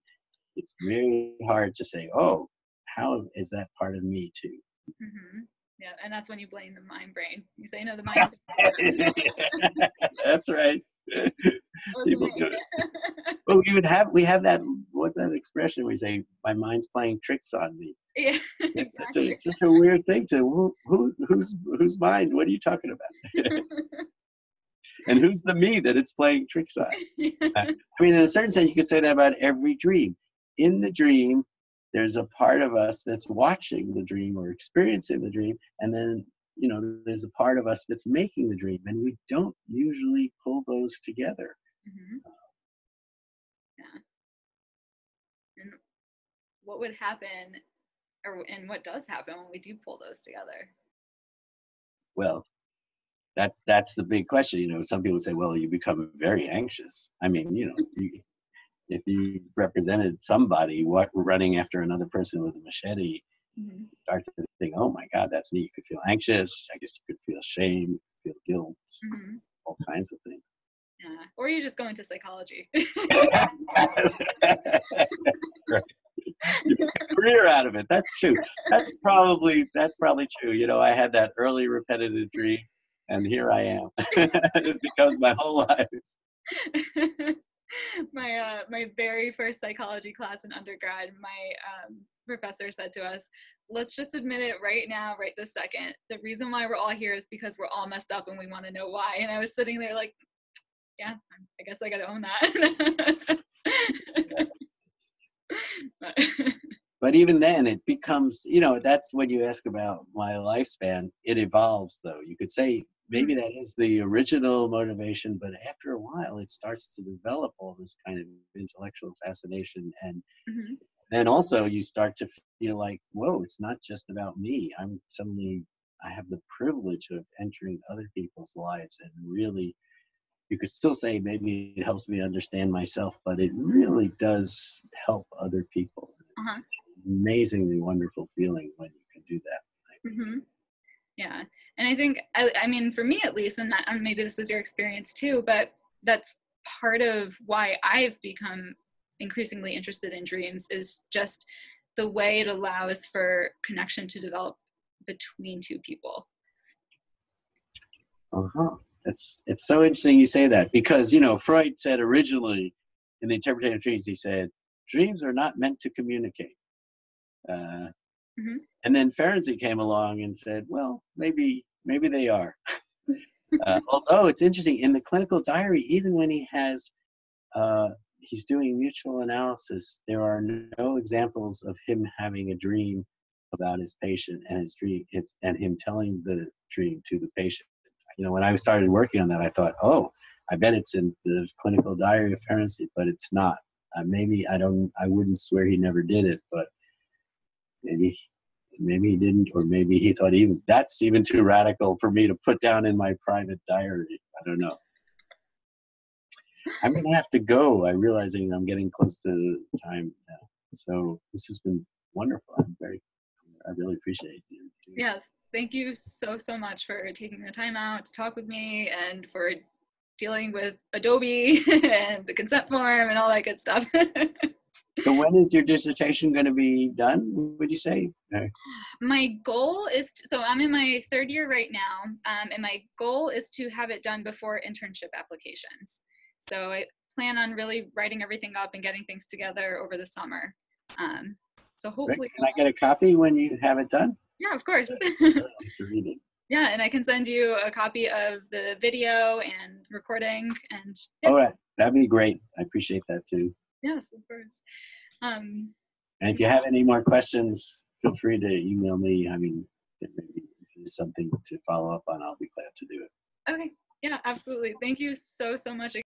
Speaker 2: it's really hard to say, "Oh, how is that part of me too?"
Speaker 1: Mm-hmm. Yeah, and that's when you blame the mind brain. You say, "No, the mind."
Speaker 2: that's right. People mm-hmm. do it. well, we would have we have that what that expression we say, "My mind's playing tricks on me."
Speaker 1: Yeah,
Speaker 2: it's, exactly. it's, just a weird thing to who, who who's whose mind? What are you talking about? and who's the me that it's playing tricks on? Uh, I mean, in a certain sense, you could say that about every dream. In the dream, there's a part of us that's watching the dream or experiencing the dream, and then you know there's a part of us that's making the dream, and we don't usually pull those together. Mm-hmm.
Speaker 1: Yeah. And what would happen or and what does happen when we do pull those together
Speaker 2: well that's that's the big question you know some people say well you become very anxious i mean you know if you, if you represented somebody what running after another person with a machete mm-hmm. start to think oh my god that's me you could feel anxious i guess you could feel shame feel guilt mm-hmm. all kinds of things
Speaker 1: yeah or you just go into psychology
Speaker 2: right career out of it. That's true. That's probably that's probably true. You know, I had that early repetitive dream, and here I am. it becomes my whole life.
Speaker 1: my uh, my very first psychology class in undergrad, my um, professor said to us, "Let's just admit it right now, right this second. The reason why we're all here is because we're all messed up, and we want to know why." And I was sitting there like, "Yeah, I guess I got to own that."
Speaker 2: but even then it becomes you know that's when you ask about my lifespan it evolves though you could say maybe that is the original motivation but after a while it starts to develop all this kind of intellectual fascination and mm-hmm. then also you start to feel like whoa it's not just about me i'm suddenly i have the privilege of entering other people's lives and really you could still say maybe it helps me understand myself but it really does help other people uh-huh. amazingly wonderful feeling when you can do that.
Speaker 1: Mm-hmm. Yeah, and I think I, I mean for me at least, and that, maybe this is your experience too, but that's part of why I've become increasingly interested in dreams is just the way it allows for connection to develop between two people.
Speaker 2: Uh huh. It's it's so interesting you say that because you know Freud said originally in the interpretation of dreams he said dreams are not meant to communicate. Uh, mm-hmm. And then Ferenczi came along and said, well, maybe maybe they are. uh, although it's interesting in the clinical diary, even when he has uh, he's doing mutual analysis, there are no examples of him having a dream about his patient and his dream it's, and him telling the dream to the patient. You know, when I started working on that, I thought, oh, I bet it's in the clinical diary of Ferenczi, but it's not. Uh, maybe I don't. I wouldn't swear he never did it, but maybe maybe he didn't, or maybe he thought even that's even too radical for me to put down in my private diary. I don't know. I'm gonna have to go. I'm realizing I'm getting close to time now. So this has been wonderful. I'm very, I really appreciate you.
Speaker 1: Yes, thank you so so much for taking the time out to talk with me and for dealing with Adobe and the consent form and all that good stuff.
Speaker 2: So when is your dissertation going to be done? Would you say?
Speaker 1: My goal is to, so I'm in my third year right now, um, and my goal is to have it done before internship applications. So I plan on really writing everything up and getting things together over the summer. Um, so hopefully,
Speaker 2: Great. can I get a copy when you have it done?
Speaker 1: Yeah, of course.
Speaker 2: to read it.
Speaker 1: Yeah, and I can send you a copy of the video and recording and. Yeah.
Speaker 2: All right, that'd be great. I appreciate that too.
Speaker 1: Yes, of course. Um,
Speaker 2: and if you have any more questions, feel free to email me. I mean, if there's something to follow up on, I'll be glad to do it.
Speaker 1: Okay. Yeah, absolutely. Thank you so, so much.